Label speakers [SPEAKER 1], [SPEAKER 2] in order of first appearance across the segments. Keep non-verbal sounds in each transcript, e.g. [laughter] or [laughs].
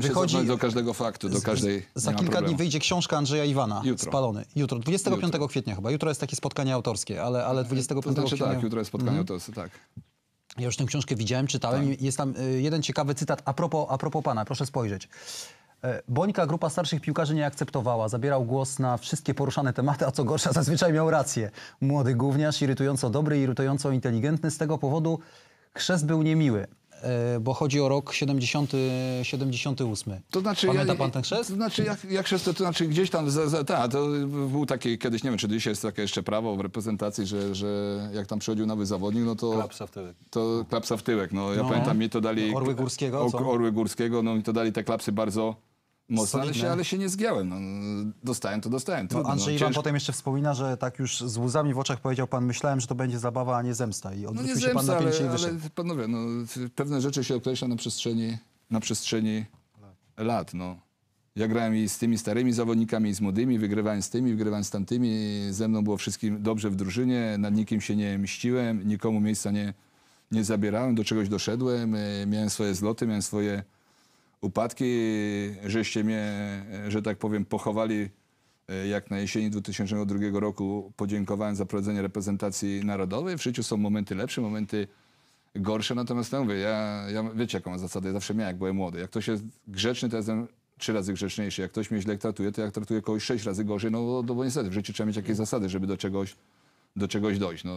[SPEAKER 1] Staram się
[SPEAKER 2] wychodzi...
[SPEAKER 1] do każdego faktu, do każdej...
[SPEAKER 2] Za kilka dni wyjdzie książka Andrzeja Iwana,
[SPEAKER 1] Jutro.
[SPEAKER 2] Spalony. Jutro, 25
[SPEAKER 1] Jutro.
[SPEAKER 2] kwietnia chyba. Jutro jest takie spotkanie autorskie, ale, ale 25
[SPEAKER 1] To znaczy
[SPEAKER 2] kwietnia...
[SPEAKER 1] tak, jutro jest spotkanie, to jest tak.
[SPEAKER 2] Ja już tę książkę widziałem, czytałem i jest tam y, jeden ciekawy cytat a propos, a propos pana, proszę spojrzeć. E, Bońka grupa starszych piłkarzy nie akceptowała. Zabierał głos na wszystkie poruszane tematy, a co gorsza zazwyczaj miał rację. Młody gówniarz, irytująco dobry, irytująco inteligentny. Z tego powodu chrzest był niemiły, bo chodzi o rok 70, 78.
[SPEAKER 1] To znaczy,
[SPEAKER 2] Pamięta
[SPEAKER 1] ja,
[SPEAKER 2] pan ten chrzest?
[SPEAKER 1] To znaczy, jak, jak chrzest, to, to znaczy gdzieś tam, za, za, ta, to był taki, kiedyś, nie wiem, czy dzisiaj jest takie jeszcze prawo w reprezentacji, że, że jak tam przychodził nowy zawodnik, no to...
[SPEAKER 3] Klapsa w tyłek.
[SPEAKER 1] To klapsa w tyłek, no. Ja
[SPEAKER 2] No.
[SPEAKER 1] pamiętam, mi to dali...
[SPEAKER 2] Orły Górskiego,
[SPEAKER 1] o-
[SPEAKER 2] co?
[SPEAKER 1] Orły Górskiego, no mi to dali te klapsy bardzo mocno, ale się, ale się nie zgiąłem, no. Dostałem, to dostałem.
[SPEAKER 2] No,
[SPEAKER 1] Trudno,
[SPEAKER 2] Andrzej
[SPEAKER 1] no.
[SPEAKER 2] Iwan
[SPEAKER 1] Ciężko-
[SPEAKER 2] potem jeszcze wspomina, że tak już z łzami w oczach powiedział pan, myślałem, że to będzie zabawa, a nie zemsta. I
[SPEAKER 1] No
[SPEAKER 2] odwrócił
[SPEAKER 1] nie
[SPEAKER 2] się pan
[SPEAKER 1] zemsta,
[SPEAKER 2] na pięcie i
[SPEAKER 1] ale,
[SPEAKER 2] wyszedł.
[SPEAKER 1] ale panowie, no, pewne rzeczy się określa na przestrzeni, na przestrzeni lat. No. Ja grałem i z tymi starymi zawodnikami, i z młodymi, wygrywałem z tymi, wygrywałem z tamtymi. Ze mną było wszystkim dobrze w drużynie, nad nikim się nie mściłem, nikomu miejsca nie, nie zabierałem, do czegoś doszedłem, e, miałem swoje zloty, miałem swoje upadki, żeście mnie, że tak powiem, pochowali e, jak na jesieni 2002 roku podziękowałem za prowadzenie reprezentacji narodowej. W życiu są momenty lepsze, momenty gorsze, natomiast ja mówię, ja, ja wiecie jaką mam zasadę, ja zawsze miałem, jak byłem młody. Jak ktoś jest grzeczny, to jestem trzy razy grzeczniejszy. Jak ktoś mnie źle traktuje, to jak traktuję kogoś sześć razy gorzej, no, no bo niestety w życiu trzeba mieć jakieś zasady, żeby do czegoś, do czegoś dojść. No,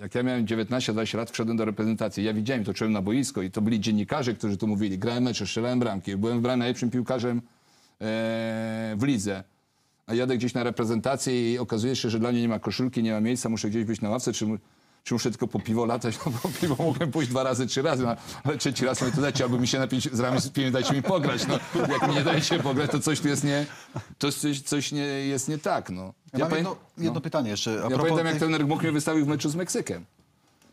[SPEAKER 1] jak ja miałem 19-20 lat, wszedłem do reprezentacji. Ja widziałem, to czułem na boisko i to byli dziennikarze, którzy to mówili. Grałem mecze, strzelałem bramki, byłem wybrany najlepszym piłkarzem e, w lidze. A jadę gdzieś na reprezentację i okazuje się, że dla mnie nie ma koszulki, nie ma miejsca, muszę gdzieś być na ławce, czy, czy muszę tylko po piwo latać? [laughs] No po piwo mogłem pójść dwa razy, trzy razy, no, ale trzeci raz mnie to dajcie, albo mi się napić z ramię z piwem, dajcie mi pograć. No, jak mi nie dajecie pograć, to coś tu jest nie, to coś, coś nie, jest nie tak. No.
[SPEAKER 3] Ja mam
[SPEAKER 1] pamię-
[SPEAKER 3] jedno, jedno
[SPEAKER 1] no.
[SPEAKER 3] pytanie jeszcze. A
[SPEAKER 1] Ja pamiętam, jak trener Gmok mnie wystawił w meczu z Meksykiem.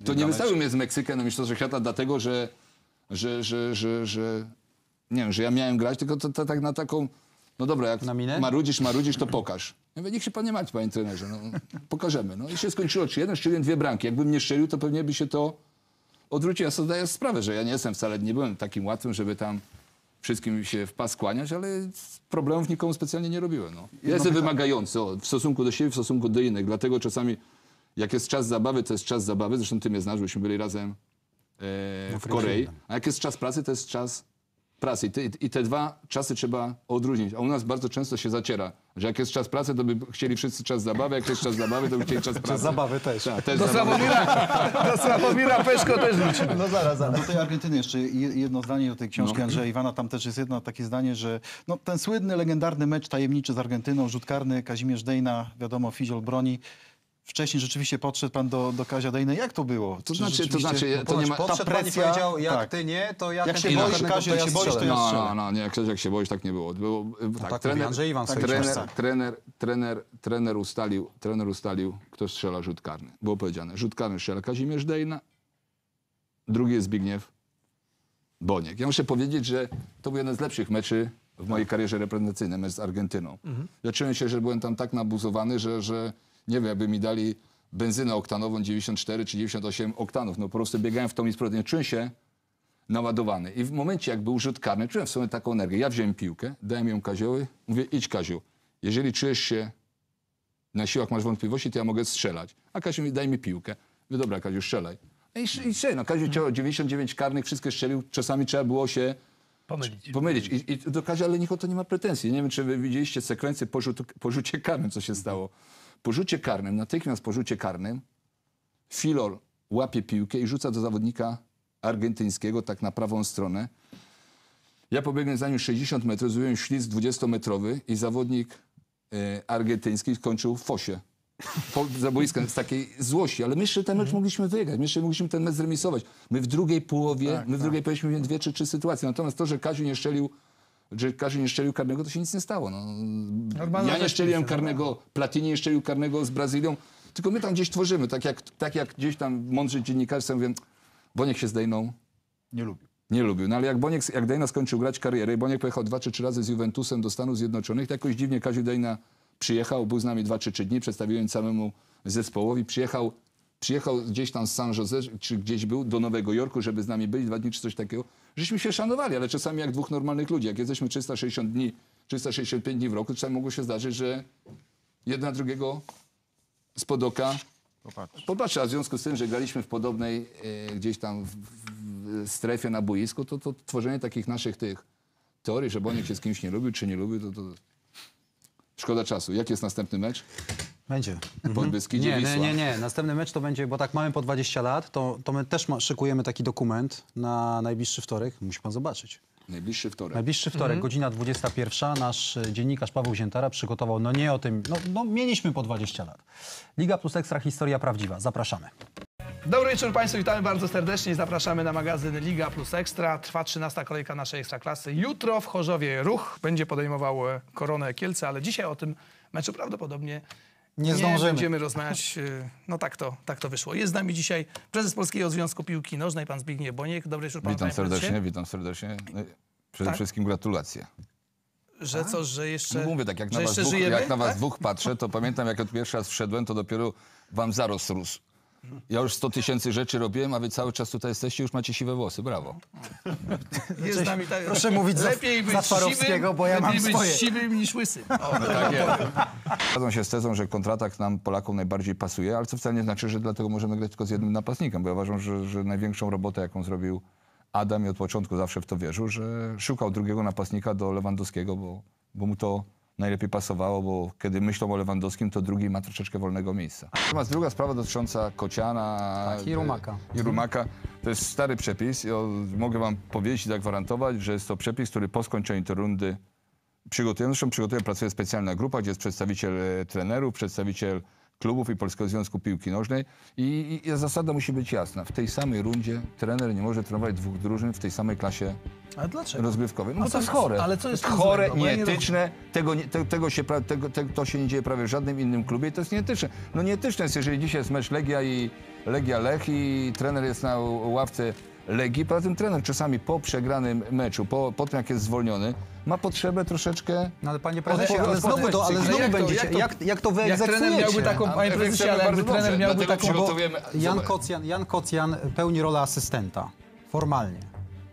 [SPEAKER 1] To nie wystawił mnie z Meksykiem na Mistrzostwach Świata dlatego, że, że, że, że, że, nie wiem, że ja miałem grać, tylko to, to tak na taką, no dobra, jak marudzisz, marudzisz, to pokaż. Ja mówię, niech się pan nie martwi, panie trenerze, no, pokażemy. No i się skończyło 3-1, strzeliłem dwie bramki. Jakbym nie strzelił, to pewnie by się to odwróciło. Ja sobie zdaję sprawę, że ja nie jestem wcale, nie byłem takim łatwym, żeby tam wszystkim się w pas kłaniać, ale problemów nikomu specjalnie nie robiłem. No. Ja jestem wymagający o, w stosunku do siebie, w stosunku do innych, dlatego czasami jak jest czas zabawy, to jest czas zabawy, zresztą ty mnie znasz, byśmy byli razem e, w Korei, a jak jest czas pracy, to jest czas pracy. I te, I te dwa czasy trzeba odróżnić. A u nas bardzo często się zaciera, że jak jest czas pracy, to by chcieli wszyscy czas zabawy, jak jest czas zabawy, to by chcieli czas pracy.
[SPEAKER 2] zabawy też.
[SPEAKER 1] Tak, też
[SPEAKER 4] Do
[SPEAKER 1] zabawy.
[SPEAKER 4] Sławomira, do Sławomira Peszko też liczymy.
[SPEAKER 2] No zaraz, zaraz.
[SPEAKER 3] Do tej Argentyny jeszcze je- jedno zdanie do tej książki
[SPEAKER 1] No.
[SPEAKER 3] Andrzeja Iwana. Tam też jest jedno takie zdanie, że no, ten słynny, legendarny mecz tajemniczy z Argentyną, rzut karny, Kazimierz Dejna, wiadomo, Fiziol broni. Wcześniej rzeczywiście podszedł pan do, do Kazia Dejny. Jak to było?
[SPEAKER 1] To
[SPEAKER 3] Czy
[SPEAKER 1] znaczy, to
[SPEAKER 3] rzeczywiście-
[SPEAKER 1] znaczy, to nie ma...
[SPEAKER 2] Podszedł pan i
[SPEAKER 3] presja-
[SPEAKER 2] powiedział, jak
[SPEAKER 3] tak.
[SPEAKER 2] ty nie, to ja
[SPEAKER 3] Jak się boisz, Kaziu,
[SPEAKER 2] to
[SPEAKER 3] jak się boisz, to ja
[SPEAKER 1] No,
[SPEAKER 3] strzelę.
[SPEAKER 1] no, no, nie, jak jak się boisz, tak nie było. było
[SPEAKER 2] tak mówi Andrzej Iwan w swojej
[SPEAKER 1] trener,
[SPEAKER 2] książce.
[SPEAKER 1] trener, trener, trener, ustalił, trener ustalił, kto strzela rzut karny. Było powiedziane, rzut karny strzela Kazimierz Dejna, drugi jest Zbigniew Boniek. Ja muszę powiedzieć, że to był jeden z lepszych meczy w mojej karierze reprezentacyjnej, mecz z Argentyną. Ja czułem się, że byłem tam tak nabuzowany, że, że nie wiem, jakby mi dali benzynę oktanową 94 czy 98 oktanów. No po prostu biegałem w tą i powrotem. Czułem się naładowany. I w momencie, jak był rzut karny, czułem w sobie taką energię. Ja wziąłem piłkę, dałem ją Kazioły, mówię, idź Kaziu, jeżeli czujesz się na siłach, masz wątpliwości, to ja mogę strzelać. A Kaziu mi, daj mi piłkę. Mówię, dobra Kaziu, strzelaj. I, sz- i strzelaj. No, Kaziu chciał 99 karnych, wszystkie strzelił. Czasami trzeba było się
[SPEAKER 4] Pomylić.
[SPEAKER 1] pomylić. I, i do Kazia Lenicho to nie ma pretensji. Nie wiem, czy wy widzieliście sekwencję po, rzutu, po rzucie karnym, co się stało. Po rzucie karnym, natychmiast po rzucie karnym, Filol łapie piłkę i rzuca do zawodnika argentyńskiego, tak na prawą stronę. Ja pobiegłem za nim 60 metrów, zrobiłem ślizg 20-metrowy i zawodnik e, argentyński skończył w fosie. Po, z takiej złości, ale my jeszcze ten mecz mogliśmy wygrać, my jeszcze mogliśmy ten mecz zremisować. My w drugiej połowie, my w drugiej połowie mieliśmy dwie czy trzy sytuacje, natomiast to, że Kaziu nie szczelił, że Kaziu nie szczelił karnego, to się nic nie stało. No.
[SPEAKER 4] Normalna
[SPEAKER 1] Ja nie szczeliłem karnego, Platini nie szczelił karnego z Brazylią, tylko my tam gdzieś tworzymy, tak jak, tak jak gdzieś tam mądrzy dziennikarze sobie mówią, bo niech się zdejną,
[SPEAKER 3] Nie lubił.
[SPEAKER 1] nie lubił. No ale jak Boniek, jak Dejna skończył grać karierę i Boniek pojechał dwa czy trzy razy z Juventusem do Stanów Zjednoczonych, to jakoś dziwnie Kaziu Dejna przyjechał, był z nami dwa czy trzy dni, przedstawiłem całemu zespołowi, przyjechał, przyjechał gdzieś tam z San Jose, czy gdzieś był, do Nowego Jorku, żeby z nami byli dwa dni czy coś takiego. Żeśmy się szanowali, ale czasami jak dwóch normalnych ludzi, jak jesteśmy 360 dni, 365 dni w roku, czasami mogło się zdarzyć, że jeden na drugiego spod oka
[SPEAKER 3] Popatrz.
[SPEAKER 1] popatrzy, a w związku z tym, że graliśmy w podobnej e, gdzieś tam w, w strefie na boisku, to, to tworzenie takich naszych tych teorii, że Boniek się z kimś nie lubił, czy nie lubił, to, to szkoda czasu. Jaki jest następny mecz?
[SPEAKER 2] Będzie.
[SPEAKER 1] Pod Beskidzie
[SPEAKER 2] Nie,
[SPEAKER 1] Wisła.
[SPEAKER 2] nie, nie, nie. Następny mecz to będzie, bo tak mamy po 20 lat, to, to my też ma, szykujemy taki dokument na najbliższy wtorek. Musi pan zobaczyć.
[SPEAKER 1] Najbliższy wtorek.
[SPEAKER 2] Najbliższy wtorek, godzina 21. Nasz e, dziennikarz Paweł Ziętara przygotował, no nie o tym, no, no mieliśmy po 20 lat. Liga Plus Ekstra, historia prawdziwa. Zapraszamy.
[SPEAKER 4] Dobry wieczór Państwu, witamy bardzo serdecznie. Zapraszamy na magazyn Liga Plus Ekstra. Trwa 13 kolejka naszej Ekstraklasy. Jutro w Chorzowie Ruch będzie podejmował e, Koronę Kielce, ale dzisiaj o tym meczu prawdopodobnie
[SPEAKER 2] Nie zdążymy.
[SPEAKER 4] będziemy rozmawiać. e, No tak to, tak to wyszło. Jest z nami dzisiaj prezes Polskiego Związku Piłki Nożnej, pan Zbigniew Boniek. Dobry wieczór panu,
[SPEAKER 1] Witam
[SPEAKER 4] panie prezesie.
[SPEAKER 1] serdecznie, witam serdecznie. Przede
[SPEAKER 4] Tak?
[SPEAKER 1] wszystkim gratulacje.
[SPEAKER 4] Że co, że jeszcze,
[SPEAKER 1] No mówię tak, jak na, was dwóch,
[SPEAKER 4] żyjemy?
[SPEAKER 1] jak na was
[SPEAKER 4] tak?
[SPEAKER 1] dwóch patrzę, to pamiętam, jak od pierwszy raz wszedłem, to dopiero wam zarost rósł. Ja już 100 tysięcy rzeczy robiłem, a wy cały czas tutaj jesteście, już macie siwe włosy. Brawo.
[SPEAKER 4] Jest z nami tak,
[SPEAKER 2] Proszę mówić za-
[SPEAKER 4] lepiej być
[SPEAKER 2] za Twarowskiego,
[SPEAKER 4] siwym,
[SPEAKER 2] bo ja mam
[SPEAKER 4] lepiej być
[SPEAKER 2] swoje.
[SPEAKER 4] siwym niż łysym. O,
[SPEAKER 1] Tak jest. Zgadzam się z tezą, że kontratak nam, Polakom, najbardziej pasuje, ale co wcale nie znaczy, że dlatego możemy grać tylko z jednym napastnikiem, bo ja uważam, że, że największą robotę, jaką zrobił Adam i od początku zawsze w to wierzył, że szukał drugiego napastnika do Lewandowskiego, bo, bo mu to najlepiej pasowało, bo kiedy myślą o Lewandowskim, to drugi ma troszeczkę wolnego miejsca. Natomiast druga sprawa dotycząca Kociana
[SPEAKER 2] Tak, i Rumaka.
[SPEAKER 1] e, i Rumaka. To jest stary przepis. Ja mogę wam powiedzieć i zagwarantować, że jest to przepis, który po skończeniu tej rundy przygotujemy. Zresztą przygotuje, pracuje specjalna grupa, gdzie jest przedstawiciel e, trenerów, przedstawiciel klubów i Polskiego Związku Piłki Nożnej. I, I zasada musi być jasna. W tej samej rundzie trener nie może trenować dwóch drużyn w tej samej klasie
[SPEAKER 4] Ale dlaczego?
[SPEAKER 1] rozgrywkowej. No
[SPEAKER 4] A
[SPEAKER 1] bo to jest chore.
[SPEAKER 4] ale co jest
[SPEAKER 1] chore,
[SPEAKER 4] złego?
[SPEAKER 1] Nieetyczne. Tego, nie, te, tego, się, tego, te, to się nie dzieje prawie w żadnym innym klubie i to jest nieetyczne. No nieetyczne jest, jeżeli dzisiaj jest mecz Legia i Legia Lech i trener jest na ławce Legii. Poza tym trener czasami po przegranym meczu, po, po tym jak jest zwolniony, ma potrzebę troszeczkę
[SPEAKER 2] No ale panie prezesie,
[SPEAKER 1] Ale-
[SPEAKER 2] znowu, to, ale znowu
[SPEAKER 4] jak to-
[SPEAKER 2] będziecie,
[SPEAKER 4] jak to-
[SPEAKER 2] jak, jak to
[SPEAKER 4] Jak trener miałby taką, panie prezesie,
[SPEAKER 1] chcemy
[SPEAKER 4] ale jakby trener miałby taką...
[SPEAKER 1] przygotowujemy-
[SPEAKER 2] Jan. Kocjan, Jan Kocjan pełni rolę asystenta. Formalnie.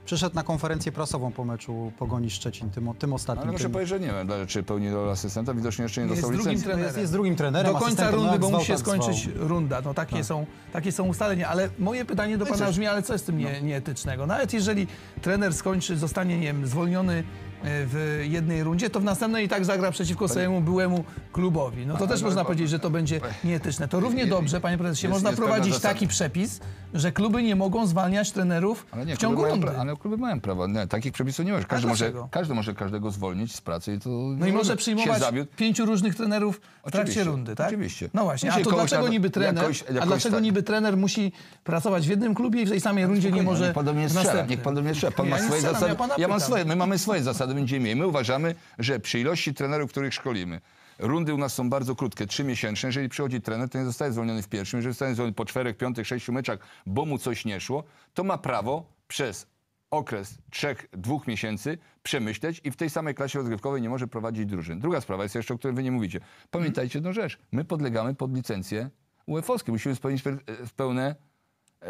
[SPEAKER 2] Przyszedł na konferencję prasową po meczu Pogoni Szczecin, tym, tym ostatnim.
[SPEAKER 1] Ale muszę
[SPEAKER 2] tym,
[SPEAKER 1] powiedzieć, że nie wiem, czy pełni rolę asystenta. Widocznie jeszcze nie
[SPEAKER 4] Jest
[SPEAKER 1] dostał licencji.
[SPEAKER 4] trenerem.
[SPEAKER 2] jest, jest drugim trenerem,
[SPEAKER 4] Do końca
[SPEAKER 2] no
[SPEAKER 4] rundy,
[SPEAKER 2] jak
[SPEAKER 4] bo
[SPEAKER 2] zwał,
[SPEAKER 4] musi się
[SPEAKER 2] tak
[SPEAKER 4] skończyć
[SPEAKER 2] zwał.
[SPEAKER 4] runda. No takie, są, takie są ustalenia. Ale moje pytanie do pana brzmi, ale co jest z tym nie, nieetycznego? Nawet jeżeli trener skończy, zostanie, nie wiem, zwolniony w jednej rundzie, to w następnej i tak zagra przeciwko swojemu byłemu klubowi. No to też można powiedzieć, że to będzie nieetyczne. To równie dobrze, panie prezesie,
[SPEAKER 1] jest-
[SPEAKER 4] można
[SPEAKER 1] jest pewna
[SPEAKER 4] prowadzić
[SPEAKER 1] zasada.
[SPEAKER 4] taki przepis, że kluby nie mogą zwalniać trenerów
[SPEAKER 1] nie,
[SPEAKER 4] w ciągu
[SPEAKER 1] mają,
[SPEAKER 4] rundy.
[SPEAKER 1] ale kluby mają prawo. Nie, takich przepisów nie ma. Każdy może, każdy może każdego zwolnić z pracy i to
[SPEAKER 4] No i może przyjmować
[SPEAKER 1] zawiódł.
[SPEAKER 4] pięciu różnych trenerów w trakcie
[SPEAKER 1] Oczywiście,
[SPEAKER 4] rundy, tak?
[SPEAKER 1] oczywiście.
[SPEAKER 4] No właśnie, a to dlaczego niby trener,
[SPEAKER 1] jakoś-
[SPEAKER 4] a
[SPEAKER 1] jakoś
[SPEAKER 4] dlaczego
[SPEAKER 1] tak.
[SPEAKER 4] niby trener musi pracować w jednym klubie i w tej samej rundzie nie może
[SPEAKER 1] Niech pan do mnie strzela, niech pan do mnie strzela. Pan
[SPEAKER 4] Ja
[SPEAKER 1] ma swoje
[SPEAKER 4] strzelam,
[SPEAKER 1] zasady,
[SPEAKER 4] ja
[SPEAKER 1] ja mam swoje, my mamy swoje zasady, będziemy mieli. My uważamy, że przy ilości trenerów, których szkolimy, rundy u nas są bardzo krótkie, trzymiesięczne. Jeżeli przychodzi trener, to nie zostaje zwolniony w pierwszym. Jeżeli zostaje zwolniony po czterech, piątych, sześciu meczach, bo mu coś nie szło, to ma prawo przez okres trzech, dwóch miesięcy przemyśleć i w tej samej klasie rozgrywkowej nie może prowadzić drużyn. Druga sprawa jest jeszcze, o której wy nie mówicie. Pamiętajcie jedną rzecz. My podlegamy pod licencję UEFA-owskie. Musimy spełnić pe- pełne,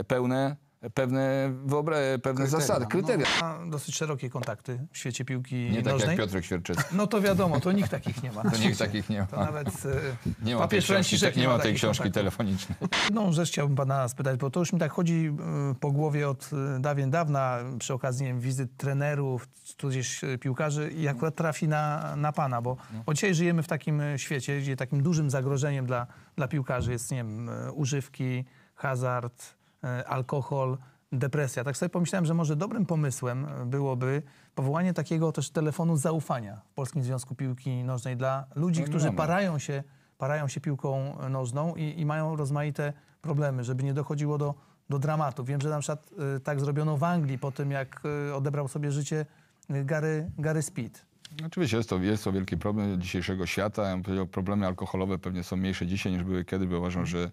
[SPEAKER 1] pełne, pewne, wyobra- pewne zasady, kryteria.
[SPEAKER 4] Ma dosyć szerokie kontakty w świecie piłki
[SPEAKER 1] Nie tak
[SPEAKER 4] nożnej.
[SPEAKER 1] jak Piotrek Świerczycki.
[SPEAKER 4] No to wiadomo, to nikt takich nie ma.
[SPEAKER 1] To nikt takich nie
[SPEAKER 4] To
[SPEAKER 1] ma.
[SPEAKER 4] nawet e, [laughs]
[SPEAKER 1] Nie ma tej
[SPEAKER 4] papież
[SPEAKER 1] książki,
[SPEAKER 4] Franciszek
[SPEAKER 1] nie ma tej
[SPEAKER 4] takich
[SPEAKER 1] książki
[SPEAKER 4] kontaktów.
[SPEAKER 1] telefonicznej.
[SPEAKER 4] Jedną rzecz chciałbym pana spytać, bo to już mi tak chodzi y, po głowie od y, dawien dawna przy okazji nie wiem, wizyt trenerów, tudzież y, piłkarzy i akurat trafi na, na pana, bo, bo dzisiaj żyjemy w takim y, świecie, gdzie takim dużym zagrożeniem dla, dla piłkarzy jest, nie wiem, y, używki, hazard, alkohol, depresja. Tak sobie pomyślałem, że może dobrym pomysłem y, byłoby powołanie takiego też telefonu zaufania w Polskim Związku Piłki Nożnej dla ludzi,
[SPEAKER 1] No
[SPEAKER 4] którzy
[SPEAKER 1] mamy.
[SPEAKER 4] parają się, parają się piłką nożną i, i mają rozmaite problemy, żeby nie dochodziło do, do dramatu. Wiem, że na przykład tak zrobiono w Anglii po tym, jak odebrał sobie życie Gary, Gary Speed.
[SPEAKER 1] Oczywiście jest to, jest to wielki problem dzisiejszego świata. Ja bym powiedział, problemy alkoholowe pewnie są mniejsze dzisiaj niż były kiedyś, bo uważam, że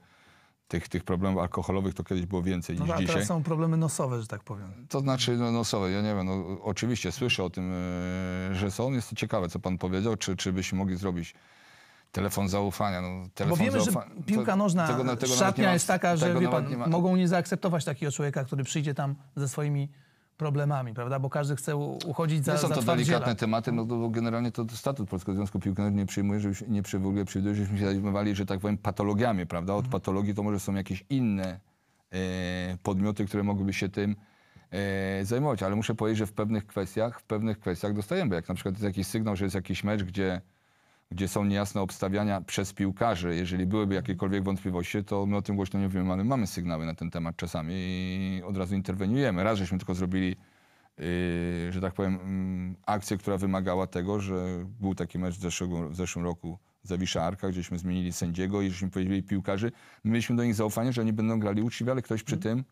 [SPEAKER 1] tych, tych problemów alkoholowych to kiedyś było więcej
[SPEAKER 4] No
[SPEAKER 1] niż
[SPEAKER 4] a
[SPEAKER 1] dzisiaj.
[SPEAKER 4] teraz są problemy nosowe, że tak powiem.
[SPEAKER 1] To znaczy no, nosowe, ja nie wiem, no, oczywiście słyszę o tym, e, że są. Jest to ciekawe, co pan powiedział, czy, czy byśmy mogli zrobić telefon zaufania. No,
[SPEAKER 4] Bo
[SPEAKER 1] telefon
[SPEAKER 4] wiemy, że piłka
[SPEAKER 1] to-
[SPEAKER 4] nożna,
[SPEAKER 1] tego na- tego nawet
[SPEAKER 4] szatnia
[SPEAKER 1] ma-
[SPEAKER 4] jest taka, że
[SPEAKER 1] tego
[SPEAKER 4] pan,
[SPEAKER 1] nie ma-
[SPEAKER 4] mogą nie zaakceptować takiego człowieka, który przyjdzie tam ze swoimi problemami, prawda? Bo każdy chce u- uchodzić za,
[SPEAKER 1] Nie są
[SPEAKER 4] za
[SPEAKER 1] to
[SPEAKER 4] twardziela.
[SPEAKER 1] delikatne tematy, no to generalnie to statut Polskiego Związku Piłkarskiego nie przyjmuje, żebyśmy, nie przy, w ogóle przewiduje, żebyśmy się zajmowali, że tak powiem, patologiami, prawda? Od patologii to może są jakieś inne e, podmioty, które mogłyby się tym e, zajmować, ale muszę powiedzieć, że w pewnych kwestiach, w pewnych kwestiach dostajemy, jak na przykład jest jakiś sygnał, że jest jakiś mecz, gdzie gdzie są niejasne obstawiania przez piłkarzy, jeżeli byłyby jakiekolwiek wątpliwości, to my o tym głośno nie wiemy, ale mamy sygnały na ten temat czasami i od razu interweniujemy. Raz żeśmy tylko zrobili, yy, że tak powiem, mm, akcję, która wymagała tego, że był taki mecz w, zeszłego, w zeszłym roku Zawisza Arka, gdzieśmy zmienili sędziego i żeśmy powiedzieli piłkarzy, my mieliśmy do nich zaufanie, że oni będą grali uczciwie, ale ktoś przy tym e,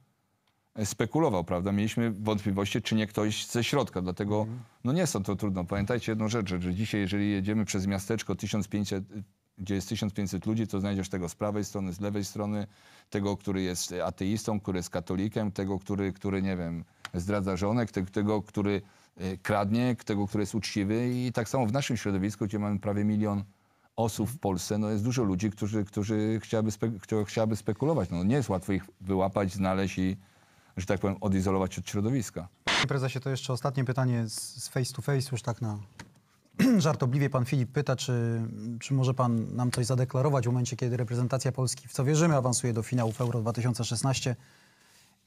[SPEAKER 1] spekulował, prawda? Mieliśmy wątpliwości, czy nie ktoś ze środka, dlatego no nie są to trudno. Pamiętajcie jedną rzecz, że, dzisiaj, jeżeli jedziemy przez miasteczko 1500, y, gdzie jest 1500 ludzi, to znajdziesz tego z prawej strony, z lewej strony, tego, który jest ateistą, który jest katolikiem, tego, który, który nie wiem, zdradza żonę, te- tego, który y, kradnie, tego, który jest uczciwy i tak samo w naszym środowisku, gdzie mamy prawie milion osób w Polsce, no jest dużo ludzi, którzy, którzy chciałaby, spe, chciałaby spekulować. No nie jest łatwo ich wyłapać, znaleźć i, że tak powiem, odizolować od środowiska.
[SPEAKER 2] Panie prezesie, to jeszcze ostatnie pytanie z, z face to face, już tak na [clears throat] żartobliwie. Pan Filip pyta, czy, czy może pan nam coś zadeklarować w momencie, kiedy reprezentacja Polski, w co wierzymy, awansuje do finałów Euro 2016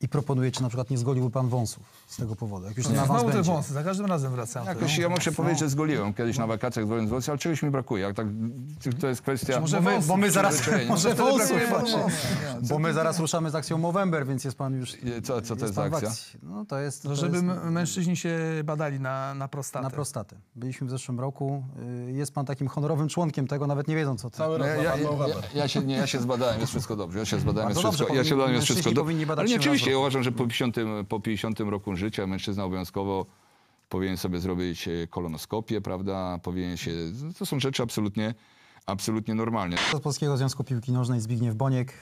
[SPEAKER 2] i proponuje, czy na przykład nie zgoliłby pan wąsów z tego powodu, jak już ten awans
[SPEAKER 4] Znowu te
[SPEAKER 2] będzie.
[SPEAKER 4] wąsy, za każdym razem wracam.
[SPEAKER 1] Jakoś ja muszę powiedzieć, że zgoliłem kiedyś na wakacjach dwojąc włosy, ale czegoś mi brakuje. Jak tak, to jest kwestia...
[SPEAKER 4] może
[SPEAKER 2] Bo my,
[SPEAKER 4] wąsów
[SPEAKER 2] bo my zaraz,
[SPEAKER 1] przyzwyczajenia. [laughs]
[SPEAKER 2] może
[SPEAKER 1] Wtedy
[SPEAKER 2] wąsów,
[SPEAKER 1] brakuje
[SPEAKER 2] właśnie.
[SPEAKER 1] wąsów.
[SPEAKER 2] bo my zaraz ruszamy z akcją Movember, więc jest pan już...
[SPEAKER 1] Co, co to jest za
[SPEAKER 2] pan w
[SPEAKER 1] akcja?
[SPEAKER 2] akcji. No to jest...
[SPEAKER 4] No,
[SPEAKER 2] to
[SPEAKER 4] żeby
[SPEAKER 2] jest
[SPEAKER 4] m- mężczyźni się badali na, na prostatę.
[SPEAKER 2] na prostatę. Byliśmy w zeszłym roku. Y, Jest pan takim honorowym członkiem tego, nawet nie wiedząc o tym.
[SPEAKER 3] Cały
[SPEAKER 1] No,
[SPEAKER 3] rok
[SPEAKER 1] ja,
[SPEAKER 3] ja,
[SPEAKER 1] ja, ja, się, nie, ja się zbadałem, jest wszystko dobrze. Ja się zbadałem, jest
[SPEAKER 2] Bardzo dobrze,
[SPEAKER 1] wszystko, ja się zbadałem, jest wszystko dobrze.
[SPEAKER 2] powinni badać
[SPEAKER 1] Ale nie,
[SPEAKER 2] raz
[SPEAKER 1] ja
[SPEAKER 2] roku.
[SPEAKER 1] uważam, że po 50, po 50 roku życia mężczyzna obowiązkowo powinien sobie zrobić e, kolonoskopię, prawda? Powinien się... To są rzeczy absolutnie, absolutnie normalne.
[SPEAKER 2] Z Polskiego Związku Piłki Nożnej Zbigniew Boniek.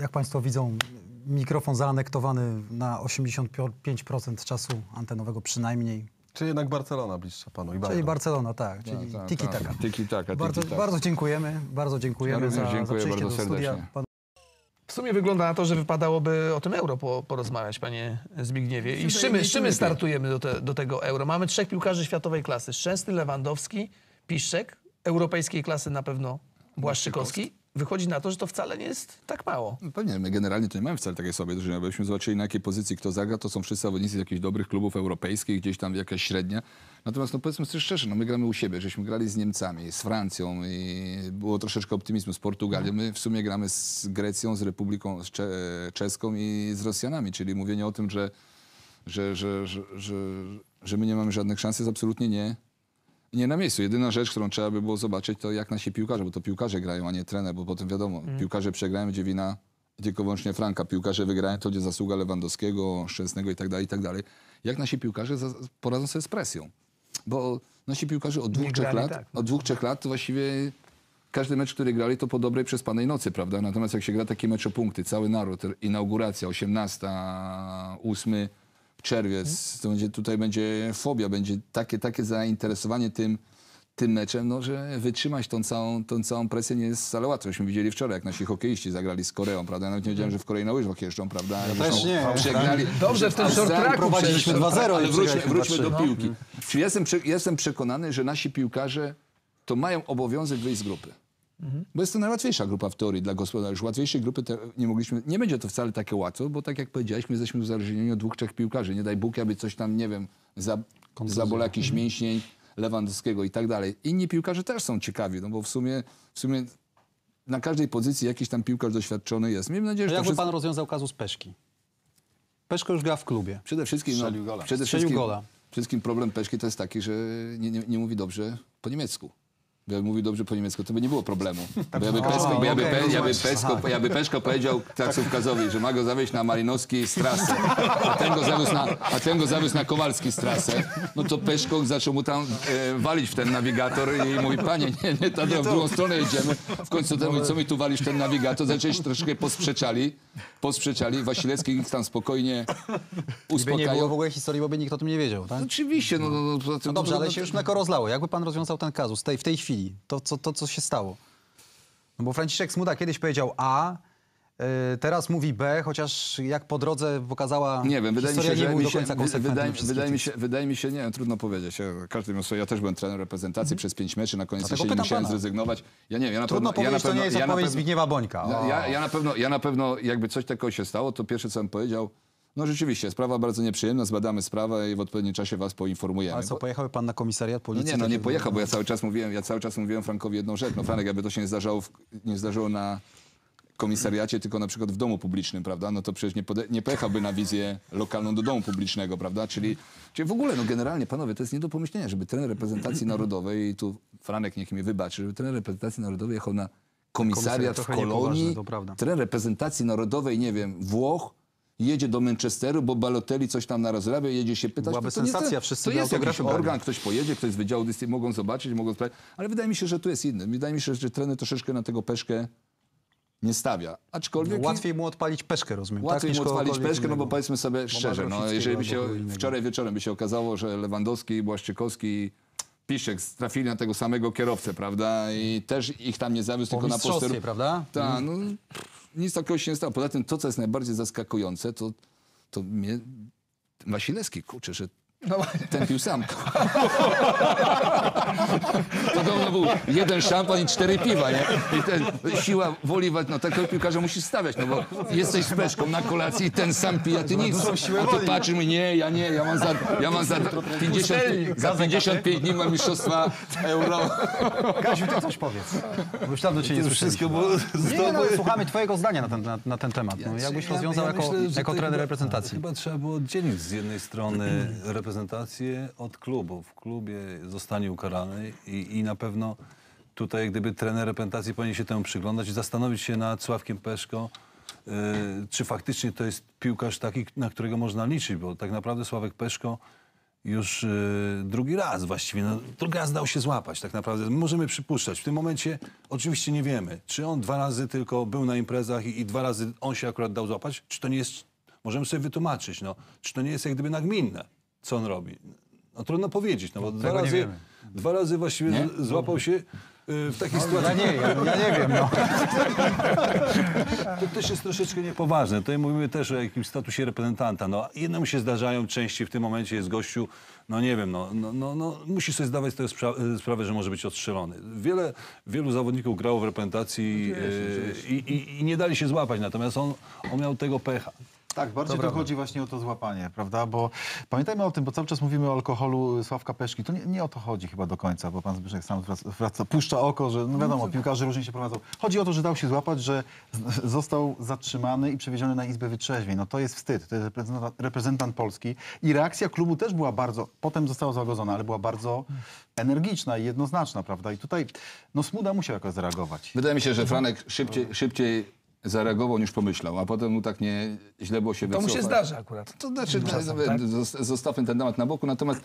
[SPEAKER 2] Jak Państwo widzą, mikrofon zaanektowany na 85% czasu antenowego przynajmniej.
[SPEAKER 5] Czy jednak Barcelona bliższa panu i
[SPEAKER 2] Czyli? Barcelona, tak, czyli
[SPEAKER 1] tak,
[SPEAKER 2] tiki
[SPEAKER 1] tak.
[SPEAKER 2] taka.
[SPEAKER 1] Tiki taka,
[SPEAKER 2] Bardzo,
[SPEAKER 1] tiki taka.
[SPEAKER 2] bardzo dziękujemy, bardzo dziękujemy
[SPEAKER 1] Ja
[SPEAKER 2] za,
[SPEAKER 1] dziękuję
[SPEAKER 2] za przyjście
[SPEAKER 1] bardzo
[SPEAKER 2] do studia.
[SPEAKER 1] serdecznie.
[SPEAKER 4] Sumie wygląda na to, że wypadałoby o tym euro po, porozmawiać, panie Zbigniewie. I z czym, z czym my startujemy do, te, do tego euro? Mamy trzech piłkarzy światowej klasy. Szczęsny, Lewandowski, Piszczek. Europejskiej klasy na pewno Błaszczykowski. Wychodzi na to, że to wcale nie jest tak mało.
[SPEAKER 1] No Pewnie, my generalnie to nie mamy wcale takiej sobie drużyny. Byśmy zobaczyli na jakiej pozycji kto zagra, to są wszyscy zawodnicy z jakichś dobrych klubów europejskich, gdzieś tam jakaś średnia. Natomiast no powiedzmy sobie szczerze, no my gramy u siebie, żeśmy grali z Niemcami, z Francją i było troszeczkę optymizmu z Portugalią. My w sumie gramy z Grecją, z Republiką Czeską i z Rosjanami, czyli mówienie o tym, że, że, że, że, my nie mamy żadnych szans jest absolutnie nie, nie na miejscu. Jedyna rzecz, którą trzeba by było zobaczyć, to jak nasi piłkarze, bo to piłkarze grają, a nie trener, bo potem wiadomo, piłkarze przegrają, będzie wina tylko wyłącznie Franka. Piłkarze wygrają, to będzie zasługa Lewandowskiego, Szczęsnego i tak dalej, i tak dalej. Jak nasi piłkarze poradzą sobie z presją? Bo nasi piłkarze od dwóch, trzech
[SPEAKER 4] grali
[SPEAKER 1] lat,
[SPEAKER 4] tak, no.
[SPEAKER 1] od dwóch, trzech lat to właściwie każdy mecz, który grali, to po dobrej przespanej nocy, prawda? Natomiast jak się gra taki mecz o punkty, cały naród, inauguracja, 18, 8 czerwiec, to będzie, tutaj będzie fobia, będzie takie, takie zainteresowanie tym, tym meczem, no, że wytrzymać tą całą, tą całą presję nie jest wcale łatwo. Myśmy widzieli wczoraj, jak nasi hokeiści zagrali z Koreą, prawda? Ja nawet nie wiedziałem, że w Korei na łyżwach jeżdżą, prawda? Ja
[SPEAKER 2] też nie.
[SPEAKER 1] Przegrali.
[SPEAKER 4] Dobrze, w tym short tracku
[SPEAKER 2] prowadziliśmy
[SPEAKER 4] przecież.
[SPEAKER 2] 2-0
[SPEAKER 1] ale
[SPEAKER 2] i
[SPEAKER 1] wróćmy, wróćmy do
[SPEAKER 2] 2-3.
[SPEAKER 1] piłki. Czyli jestem, jestem przekonany, że nasi piłkarze to mają obowiązek wyjść z grupy. Bo jest to najłatwiejsza grupa w teorii dla gospodarzy. Łatwiejszej grupy te nie mogliśmy. Nie będzie to wcale takie łatwo, bo tak jak powiedziałeś, my jesteśmy uzależnieni od dwóch, trzech piłkarzy. Nie daj Bóg, aby coś tam, nie wiem, za, zabolał jakiś mięśnień Lewandowskiego i tak dalej. Inni piłkarze też są ciekawi, no bo w sumie, w sumie na każdej pozycji jakiś tam piłkarz doświadczony jest. Miejmy nadzieję, że to
[SPEAKER 2] Jakby
[SPEAKER 1] wszystko...
[SPEAKER 2] pan rozwiązał kazus Peszki? Peszko już gra w klubie.
[SPEAKER 1] Przede wszystkim, no,
[SPEAKER 5] Strzelił gola.
[SPEAKER 1] przede
[SPEAKER 2] Strzelił
[SPEAKER 1] wszystkim,
[SPEAKER 2] gola.
[SPEAKER 1] wszystkim problem Peszki to jest taki, że nie, nie, nie mówi dobrze po niemiecku. Bo mówił dobrze po niemiecku, to by nie było problemu. [laughs] Bo ja by Peszko, bo ja by, pe, ja by. Peszko, ja by Peszko powiedział taksówkarzowi, że ma go zawieźć na Malinowski z trasy, a ten go zawiózł na, a ten go zawiózł na Kowalski z trasy. No to Peszko zaczął mu tam e, walić w ten nawigator i mówi, panie, nie, nie, ta, w drugą stronę jedziemy. W końcu ten mówi, co mi tu walisz ten nawigator? Zaczęli się troszeczkę posprzeczali, posprzeczali. Wasilewski ich tam spokojnie
[SPEAKER 2] Gdyby nie było
[SPEAKER 1] uspokajał.
[SPEAKER 2] w ogóle historii, bo by nikt o tym nie wiedział, tak?
[SPEAKER 1] Oczywiście, no, no, no,
[SPEAKER 2] No dobrze,
[SPEAKER 1] no,
[SPEAKER 2] ale się już mleko rozlało. Jakby pan rozwiązał ten kazus tej, w tej chwili? To, co, to, co się stało? No bo Franciszek Smuda kiedyś powiedział A, E, Teraz mówi B, chociaż jak po drodze pokazała
[SPEAKER 1] Nie wiem, wydaje mi się, że
[SPEAKER 2] nie był
[SPEAKER 1] mi
[SPEAKER 2] do
[SPEAKER 1] się,
[SPEAKER 2] końca
[SPEAKER 1] wy-
[SPEAKER 2] konsekwentny
[SPEAKER 1] wydaje,
[SPEAKER 2] we
[SPEAKER 1] wydaje, mi się, wydaje mi się, nie wiem, trudno powiedzieć. Ja, każdy miał swoje, ja też byłem trenerem reprezentacji przez pięć meczy, na koniec
[SPEAKER 2] Dlatego pytam
[SPEAKER 1] musiałem
[SPEAKER 2] pana.
[SPEAKER 1] zrezygnować. Ja nie wiem, ja na
[SPEAKER 2] Trudno
[SPEAKER 1] pewno... ja na
[SPEAKER 2] powiedzieć, to
[SPEAKER 1] pewno,
[SPEAKER 2] nie jest
[SPEAKER 1] ja na
[SPEAKER 2] odpowiedź
[SPEAKER 1] pewno-
[SPEAKER 2] Zbigniewa Bońka. O.
[SPEAKER 1] ja, ja, na pewno, ja na pewno, jakby coś takiego się stało, to pierwsze, co bym powiedział, no rzeczywiście, sprawa bardzo nieprzyjemna, zbadamy sprawę i w odpowiednim czasie was poinformujemy.
[SPEAKER 2] Ale co, pojechałby pan na komisariat
[SPEAKER 1] no
[SPEAKER 2] policji?
[SPEAKER 1] nie, no nie pojechał, bo ja cały czas mówiłem, ja cały czas mówiłem Frankowi jedną rzecz. No Franek, jakby to się nie zdarzało, w, nie zdarzyło na komisariacie, tylko na przykład w domu publicznym, prawda? No to przecież nie, pode, nie pojechałby na wizję lokalną do domu publicznego, prawda? Czyli, czyli w ogóle, no generalnie, panowie, to jest nie do pomyślenia, żeby trener reprezentacji narodowej, i tu Franek niech mi wybaczy, żeby trener reprezentacji narodowej jechał na komisariat w
[SPEAKER 2] trochę
[SPEAKER 1] Kolonii,
[SPEAKER 2] to prawda.
[SPEAKER 1] trener reprezentacji narodowej, nie wiem, Włoch, jedzie do Manchesteru, bo Balotelli coś tam narozrabia, jedzie się pytać.
[SPEAKER 2] Byłaby
[SPEAKER 1] to, to nie
[SPEAKER 2] sensacja,
[SPEAKER 1] jest-
[SPEAKER 2] wszyscy
[SPEAKER 1] To jest jakiś organ, ktoś pojedzie, ktoś z Wydziału Dyscypliny, mogą zobaczyć, mogą sprawdzić, ale wydaje mi się, że tu jest inny. Wydaje mi się, że trener troszeczkę na tego peszkę nie stawia. Aczkolwiek...
[SPEAKER 2] No, Łatwiej mu odpalić peszkę, rozumiem.
[SPEAKER 1] Łatwiej
[SPEAKER 2] tak,
[SPEAKER 1] mu odpalić peszkę, no bo powiedzmy sobie szczerze, no, jeżeli by się wczoraj wieczorem by się okazało, że Lewandowski, Błaszczykowski, Piszek trafili na tego samego kierowcę, prawda? I też ich tam nie zawiózł, tylko na
[SPEAKER 2] mistrzostwie,
[SPEAKER 1] posteru.
[SPEAKER 2] prawda?
[SPEAKER 1] Tak, no nic takiego się nie stało. Poza tym to, co jest najbardziej zaskakujące, to, to mnie Wasilewski, kurczę, że ten pił sam. Podobno był jeden szampan i cztery piwa, nie? I ten, siła woli, no takiego piłkarza musisz stawiać, no bo jesteś z peszką na kolacji i ten sam pije, a ty nic. A ty patrzysz, nie, ja nie, ja mam za, ja mam za, 50, za 55 dni mam mistrzostwa euro.
[SPEAKER 2] Kaziu, ty coś powiedz. Bo już dawno cię nie słyszeliśmy. Nie, nie, no, słuchamy twojego zdania na ten, na, na ten temat. No, jakbyś rozwiązał jako,
[SPEAKER 5] myślę, że
[SPEAKER 2] jako
[SPEAKER 5] to
[SPEAKER 2] trener reprezentacji.
[SPEAKER 5] Chyba trzeba było oddzielić z jednej strony [clears throat] reprezentację od klubu. W klubie zostanie ukarany i, i na pewno tutaj jak gdyby trener reprezentacji powinien się temu przyglądać i zastanowić się nad Sławkiem Peszko, y, czy faktycznie to jest piłkarz taki, na którego można liczyć, bo tak naprawdę Sławek Peszko już y, drugi raz właściwie, no, drugi raz dał się złapać tak naprawdę. Możemy przypuszczać. W tym momencie oczywiście nie wiemy, czy on dwa razy tylko był na imprezach i, i dwa razy on się akurat dał złapać, czy to nie jest, możemy sobie wytłumaczyć, no, czy to nie jest jak gdyby nagminne, co on robi. No trudno powiedzieć, no bo dwa
[SPEAKER 2] Tego nie
[SPEAKER 5] razy, dwa razy właściwie
[SPEAKER 1] Nie?
[SPEAKER 5] złapał się y, w takiej sytuacji.
[SPEAKER 2] Ja nie, ja, ja nie wiem. No. [laughs]
[SPEAKER 5] To też jest troszeczkę niepoważne. Tutaj mówimy też o jakimś statusie reprezentanta. No, jednemu się zdarzają częściej w tym momencie jest gościu, no nie wiem, no, no, no, no musi sobie zdawać tego spra- sprawę, że może być odstrzelony. Wiele, wielu zawodników grało w reprezentacji e, i, i, i nie dali się złapać, natomiast on, on miał tego pecha.
[SPEAKER 3] Tak, bardziej to chodzi właśnie o to złapanie, prawda? Bo pamiętajmy o tym, bo cały czas mówimy o alkoholu Sławka Peszki. To nie, nie o to chodzi chyba do końca, bo pan Zbyszek sam wraca, wraca, puszcza oko, że no wiadomo, piłkarze różnie się prowadzą. Chodzi o to, że dał się złapać, że został zatrzymany i przewieziony na Izbę Wytrzeźwień. No to jest wstyd, to jest reprezentant, reprezentant Polski i reakcja klubu też była bardzo, potem została złagodzona, ale była bardzo energiczna i jednoznaczna, prawda? I tutaj, no Smuda musiał jakoś zareagować.
[SPEAKER 1] Wydaje mi się, że Franek szybciej, szybciej zareagował niż pomyślał, a potem mu tak nie źle było się
[SPEAKER 4] To mu się zdarza akurat.
[SPEAKER 1] To znaczy,
[SPEAKER 4] Czasem,
[SPEAKER 1] no,
[SPEAKER 4] tak?
[SPEAKER 1] zos- zostawmy ten temat na boku, natomiast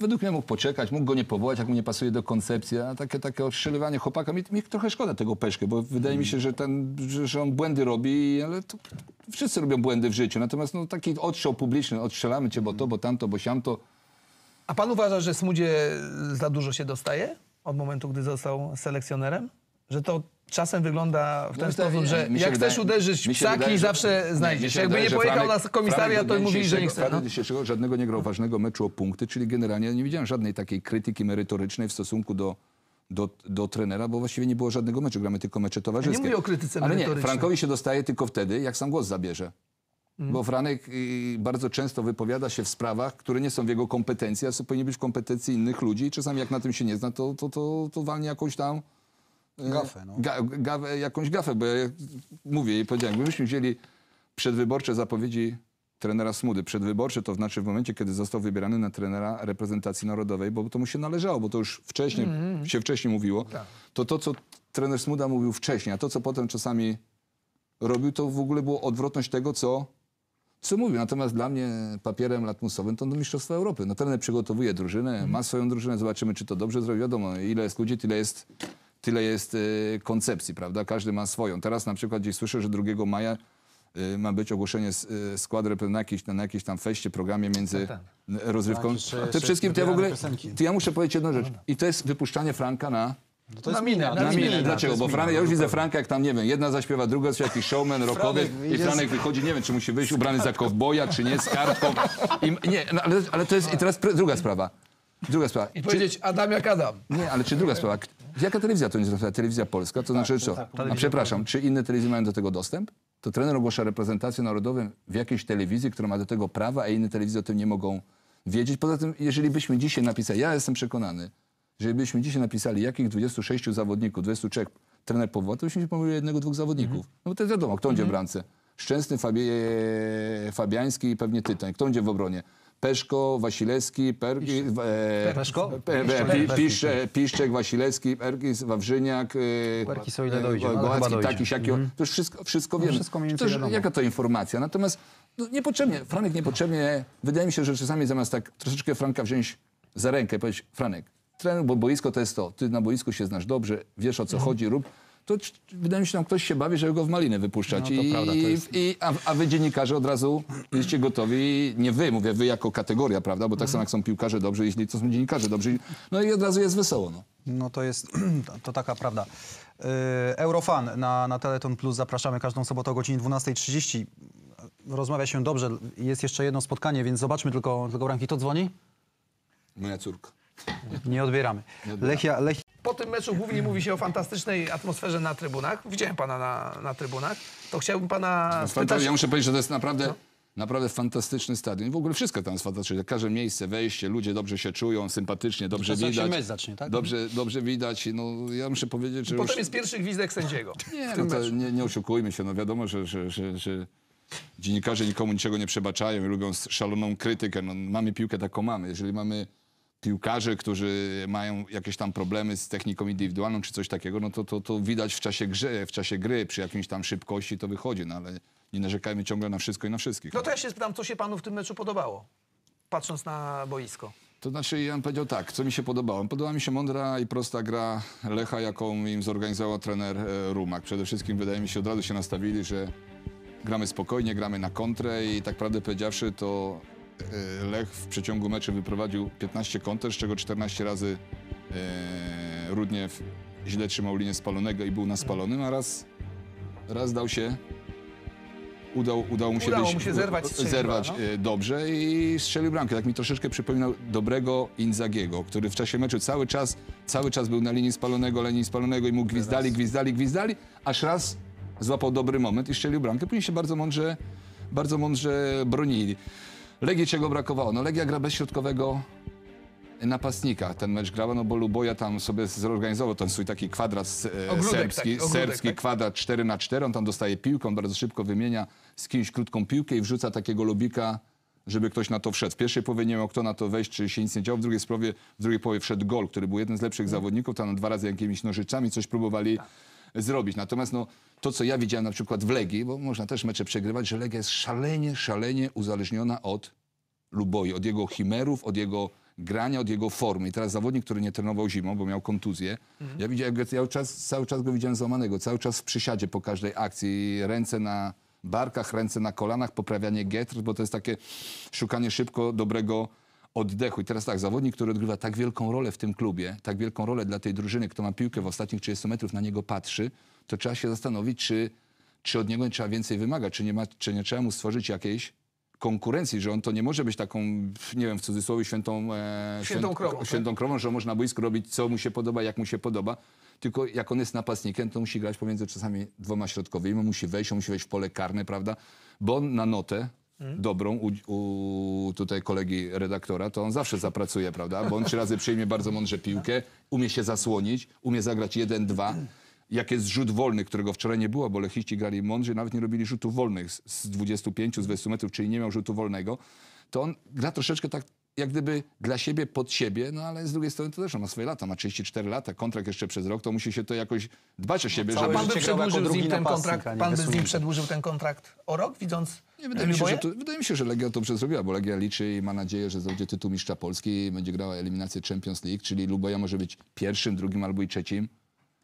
[SPEAKER 1] według mnie mógł poczekać, mógł go nie powołać, jak mu nie pasuje do koncepcji, a takie, takie odstrzeliwanie chłopaka, mi, mi trochę szkoda tego Peszkę, bo wydaje mi się, że, ten, że, że on błędy robi, ale to wszyscy robią błędy w życiu, natomiast no, taki odstrzał publiczny, odstrzelamy cię, bo to, bo tamto, bo siamto,
[SPEAKER 4] A pan uważa, że Smudzie za dużo się dostaje od momentu, gdy został selekcjonerem? Że to czasem wygląda w ten
[SPEAKER 1] No,
[SPEAKER 4] sposób,
[SPEAKER 1] wydaje-
[SPEAKER 4] że jak
[SPEAKER 1] wydaje-
[SPEAKER 4] chcesz uderzyć
[SPEAKER 1] mi
[SPEAKER 4] w psaki,
[SPEAKER 1] wydaje,
[SPEAKER 4] zawsze znajdziesz. Jakby
[SPEAKER 1] wydaje,
[SPEAKER 4] nie pojechał
[SPEAKER 1] Franek-
[SPEAKER 4] na komisariat, to mówili, że nie chce.
[SPEAKER 1] Franek
[SPEAKER 4] No.
[SPEAKER 1] dzisiejszego żadnego nie grał ważnego meczu o punkty, czyli generalnie nie widziałem żadnej takiej krytyki merytorycznej w stosunku do, do, do trenera, bo właściwie nie było żadnego meczu, gramy tylko mecze towarzyskie.
[SPEAKER 4] mówię o krytyce
[SPEAKER 1] Ale nie. Frankowi się dostaje tylko wtedy, jak sam głos zabierze.
[SPEAKER 4] Mm.
[SPEAKER 1] Bo Franek y, bardzo często wypowiada się w sprawach, które nie są w jego kompetencji, a są powinny być w kompetencji innych ludzi. Czasami jak na tym się nie zna, to, to, to, to walnie jakąś tam
[SPEAKER 2] Gafę, no.
[SPEAKER 1] ga, gawę, jakąś gafę, bo ja mówię i powiedziałem, gdybyśmy wzięli przedwyborcze zapowiedzi trenera Smudy, przedwyborcze to znaczy w momencie, kiedy został wybierany na trenera reprezentacji narodowej, bo to mu się należało, bo to już wcześniej, się wcześniej mówiło, to to, co trener Smuda mówił wcześniej, a to, co potem czasami robił, to w ogóle było odwrotność tego, co, co mówił. Natomiast dla mnie papierem latmusowym to do Mistrzostwa Europy. No trener przygotowuje drużynę, ma swoją drużynę, zobaczymy, czy to dobrze zrobi. Wiadomo, ile jest ludzi, tyle jest, tyle jest e, koncepcji, prawda? Każdy ma swoją. Teraz na przykład gdzieś słyszę, że 2 maja e, ma być ogłoszenie s- składu repre- na jakiejś, na jakiejś tam feście, programie między
[SPEAKER 4] tak.
[SPEAKER 1] n- rozrywką.
[SPEAKER 2] Tak, jeszcze-
[SPEAKER 1] A
[SPEAKER 2] jeszcze
[SPEAKER 1] wszystkim to ja w ogóle,
[SPEAKER 2] piosenki.
[SPEAKER 1] to ja muszę powiedzieć jedną rzecz. I to jest wypuszczanie Franka na
[SPEAKER 2] to jest
[SPEAKER 4] na minę,
[SPEAKER 2] mina,
[SPEAKER 4] na
[SPEAKER 1] Na minę.
[SPEAKER 4] minę.
[SPEAKER 1] Dlaczego? Bo Franek, ja już widzę Franka, jak tam, nie wiem, jedna zaśpiewa, druga jest jakiś showman rockowy i Franek wychodzi, nie wiem, czy musi wyjść ubrany za [laughs] kowboja, czy nie, z kartką. I, nie, no, ale, ale to jest, i teraz pr- druga sprawa. Druga sprawa.
[SPEAKER 4] I powiedzieć Adam jak Adam.
[SPEAKER 1] Nie, ale czy druga sprawa? Jaka telewizja to jest? Telewizja polska? To znaczy co? A przepraszam, czy inne telewizje mają do tego dostęp? To trener ogłasza reprezentację narodową w jakiejś telewizji, która ma do tego prawa, a inne telewizje o tym nie mogą wiedzieć. Poza tym, jeżeli byśmy dzisiaj napisali, ja jestem przekonany, jeżeli byśmy dzisiaj napisali, jakich 26 zawodników, 23 trener powoła, to byśmy pomylili jednego, dwóch zawodników. No bo to jest wiadomo, kto będzie w bramce. Szczęsny, Fabie, Fabiański i pewnie Tytań. Kto będzie w obronie? Peszko, Wasilewski, Perki, e,
[SPEAKER 2] Peszko?
[SPEAKER 1] Pe- pe- pi- Piszczek, Piszczek, Wasilewski, Erkis, Wawrzyniak, e,
[SPEAKER 2] Perkis, o ile dojdzie, no, ale
[SPEAKER 1] Gołacki,
[SPEAKER 2] chyba dojdzie.
[SPEAKER 1] taki, siaki. To już wszystko, wszystko wiemy.
[SPEAKER 2] wszystko mniej więcej wiadomo.
[SPEAKER 1] jaka to informacja? Natomiast no, niepotrzebnie, Franek niepotrzebnie, wydaje mi się, że czasami zamiast tak troszeczkę Franka wziąć za rękę i powiedzieć, Franek, trener, bo boisko to jest to, ty na boisku się znasz dobrze, wiesz o co
[SPEAKER 2] Mhm.
[SPEAKER 1] chodzi, rób, to wydaje mi się, że tam ktoś się bawi, żeby go w malinę wypuszczać.
[SPEAKER 2] No to
[SPEAKER 1] I,
[SPEAKER 2] prawda, to jest-
[SPEAKER 1] i, a, a wy dziennikarze od razu jesteście gotowi, nie wy, mówię wy jako kategoria, prawda, bo tak samo jak są piłkarze dobrzy, jeśli to są dziennikarze dobrzy, no i od razu jest wesoło. No.
[SPEAKER 2] No to jest, [clears throat] to, taka prawda. Yy, Eurofan na, na Teleton Plus zapraszamy każdą sobotę o godzinie 12.30. Rozmawia się dobrze, jest jeszcze jedno spotkanie, więc zobaczmy tylko, tylko ranki. To dzwoni?
[SPEAKER 1] Moja córka.
[SPEAKER 2] Nie odbieramy. Lechia, Lech,
[SPEAKER 4] Po tym meczu głównie mówi się o fantastycznej atmosferze na trybunach. Widziałem pana na, na trybunach. To chciałbym pana
[SPEAKER 1] Fanta-
[SPEAKER 4] spytać...
[SPEAKER 1] ja muszę powiedzieć, że to jest naprawdę, naprawdę fantastyczny stadion. W ogóle wszystko tam jest fantastyczne. Każde miejsce, wejście, ludzie dobrze się czują, sympatycznie, dobrze
[SPEAKER 2] Czasem się
[SPEAKER 1] widać.
[SPEAKER 2] mecz zacznie, tak?
[SPEAKER 1] Dobrze, dobrze widać. No, ja muszę powiedzieć, że
[SPEAKER 4] Potem
[SPEAKER 1] już...
[SPEAKER 4] jest pierwszy gwizdek sędziego. [laughs]
[SPEAKER 1] Nie, no to nie, nie oszukujmy się. No wiadomo, że, że, że, że dziennikarze nikomu niczego nie przebaczają i lubią szaloną krytykę. No, mamy piłkę taką mamy. Jeżeli mamy piłkarzy, którzy mają jakieś tam problemy z techniką indywidualną czy coś takiego, no to, to, to widać w czasie, grze, w czasie gry, przy jakiejś tam szybkości to wychodzi, no ale nie narzekajmy ciągle na wszystko i na wszystkich.
[SPEAKER 4] No to ja się spytam, co się panu w tym meczu podobało? Patrząc na boisko.
[SPEAKER 1] To znaczy, ja bym powiedział tak, co mi się podobało. Podobała mi się mądra i prosta gra Lecha, jaką im zorganizował trener e, Rumak. Przede wszystkim wydaje mi się, od razu się nastawili, że gramy spokojnie, gramy na kontrę i tak prawdę powiedziawszy, to Lech w przeciągu meczu wyprowadził 15 konter, z czego 14 razy e, Rudniew źle trzymał linię spalonego i był na spalonym, a raz, raz dał się Udał, udało mu się,
[SPEAKER 4] Udało
[SPEAKER 1] wyjść-
[SPEAKER 4] mu się zerwać strzeliwa,
[SPEAKER 1] zerwać
[SPEAKER 4] no.
[SPEAKER 1] e, dobrze i strzelił bramkę. Tak mi troszeczkę przypominał dobrego Inzagiego, który w czasie meczu cały czas, cały czas był na linii spalonego, linii spalonego i mu gwizdali, gwizdali, gwizdali, aż raz złapał dobry moment i strzelił bramkę. Później się bardzo mądrze, bardzo mądrze bronili. Legii czego brakowało? No Legia gra bez środkowego napastnika. Ten mecz grała, no bo Luboja tam sobie zorganizował ten swój taki kwadrat e,
[SPEAKER 4] Ogródek
[SPEAKER 1] serbski,
[SPEAKER 4] taki, ogródek,
[SPEAKER 1] serbski
[SPEAKER 4] tak?
[SPEAKER 1] kwadrat 4 na 4 on tam dostaje piłkę, on bardzo szybko wymienia z kimś krótką piłkę i wrzuca takiego lubika, żeby ktoś na to wszedł. W pierwszej połowie nie miał kto na to wejść, czy się nic nie działo. W drugiej, sprawie, w drugiej połowie wszedł gol, który był jeden z lepszych zawodników, tam dwa razy jakimiś nożyczami coś próbowali zrobić. Natomiast no, to, co ja widziałem na przykład w Legii, bo można też mecze przegrywać, że Legia jest szalenie, szalenie uzależniona od Luboi, od jego chimerów, od jego grania, od jego formy. I teraz zawodnik, który nie trenował zimą, bo miał kontuzję, ja widziałem, go czas, cały czas go widziałem złamanego, cały czas w przysiadzie po każdej akcji, ręce na barkach, ręce na kolanach, poprawianie getr, bo to jest takie szukanie szybko dobrego oddechu. I teraz tak, zawodnik, który odgrywa tak wielką rolę w tym klubie, tak wielką rolę dla tej drużyny, kto ma piłkę w ostatnich 30 metrów, na niego patrzy, to trzeba się zastanowić, czy, czy od niego nie trzeba więcej wymagać, czy nie, ma, czy nie trzeba mu stworzyć jakiejś konkurencji, że on to nie może być taką, nie wiem, w cudzysłowie świętą, e,
[SPEAKER 4] Świętą krową, tak?
[SPEAKER 1] świętą krową, że można na boisku robić, co mu się podoba, jak mu się podoba. Tylko jak on jest napastnikiem, to musi grać pomiędzy czasami dwoma środkowymi, musi wejść, on musi wejść w pole karne, prawda? Bo on na notę. Dobrą u, u tutaj kolegi redaktora, to on zawsze zapracuje, prawda? Bo trzy razy przyjmie bardzo mądrze piłkę, umie się zasłonić, umie zagrać jeden, dwa. Jak jest rzut wolny, którego wczoraj nie było, bo lechiści grali mądrze, nawet nie robili rzutów wolnych z 25, z 20 metrów, czyli nie miał rzutu wolnego, to on gra troszeczkę tak jak gdyby dla siebie, pod siebie, no ale z drugiej strony to też on ma swoje lata, ma 34 lata, kontrakt jeszcze przez rok, to musi się to jakoś dbać o siebie,
[SPEAKER 2] całe
[SPEAKER 1] żeby...
[SPEAKER 4] Pan by przedłużył z nim ten kontrakt, pan by z nim przedłużył ten kontrakt o rok, widząc
[SPEAKER 1] Nie, wydaje, mi się, że to, wydaje mi się, że Legia to zrobiła, bo Legia liczy i ma nadzieję, że zdobędzie tytuł mistrza Polski i będzie grała eliminację Champions League, czyli Luboja może być pierwszym, drugim albo i trzecim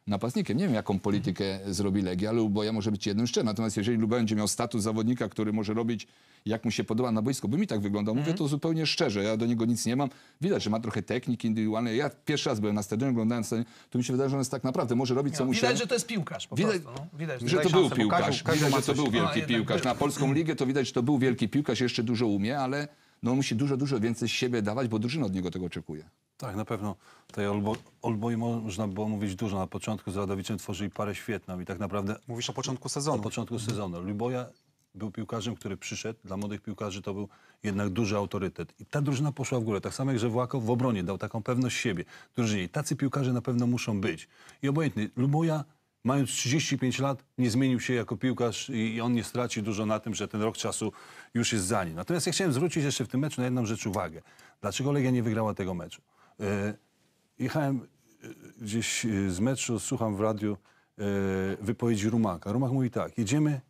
[SPEAKER 1] napastnikiem. Nie wiem, jaką politykę zrobi Legia, ale Luboja może być jednym szczerem. Natomiast jeżeli Luboja będzie miał status zawodnika, który może robić jak mu się podoba na boisku, bo mi tak wygląda, mówię to zupełnie szczerze, ja do niego nic nie mam. Widać, że ma trochę techniki indywidualnej. Ja pierwszy raz byłem na stadionie, oglądałem stadion, to mi się wydaje, że on jest tak naprawdę, może robić co mu się...
[SPEAKER 4] Widać, że to jest piłkarz po
[SPEAKER 1] Widać,
[SPEAKER 4] prostu. No. Widać,
[SPEAKER 1] że to był
[SPEAKER 3] Kaziu-
[SPEAKER 1] piłkarz. Widać, że to był wielki piłkarz. Na polską ligę to widać, że to był wielki piłkarz, jeszcze dużo umie, ale no, on musi dużo, dużo więcej z siebie dawać, bo drużyna od niego tego oczekuje.
[SPEAKER 5] Tak, na pewno. Tej Olbo, Olboi można było mówić dużo. Na początku z Radowiczem tworzyli parę świetną i tak naprawdę
[SPEAKER 6] Mówisz o początku sezonu.
[SPEAKER 5] początku sezonu. Luboja był piłkarzem, który przyszedł. Dla młodych piłkarzy to był jednak duży autorytet. I ta drużyna poszła w górę. Tak samo jak Żewłakow w obronie dał taką pewność siebie drużynie. I tacy piłkarze na pewno muszą być. I obojętnie, Luboja mając 35 lat nie zmienił się jako piłkarz i on nie straci dużo na tym, że ten rok czasu już jest za nim. Natomiast ja chciałem zwrócić jeszcze w tym meczu na jedną rzecz uwagę. Dlaczego Legia nie wygrała tego meczu? E, jechałem e, gdzieś e, z meczu, słucham w radiu wypowiedzi Rumaka. Rumak mówi tak, jedziemy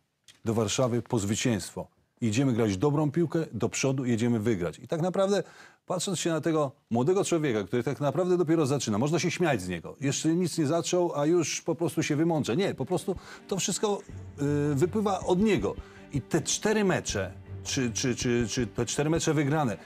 [SPEAKER 5] do Warszawy po zwycięstwo. Idziemy grać dobrą piłkę, do przodu jedziemy wygrać. I tak naprawdę, patrząc się na tego młodego człowieka, który tak naprawdę dopiero zaczyna, można się śmiać z niego. Jeszcze nic nie zaczął, a już po prostu się wymądrze. Nie, po prostu to wszystko y, wypływa od niego. I te cztery mecze, czy, czy, czy, czy te cztery mecze wygrane,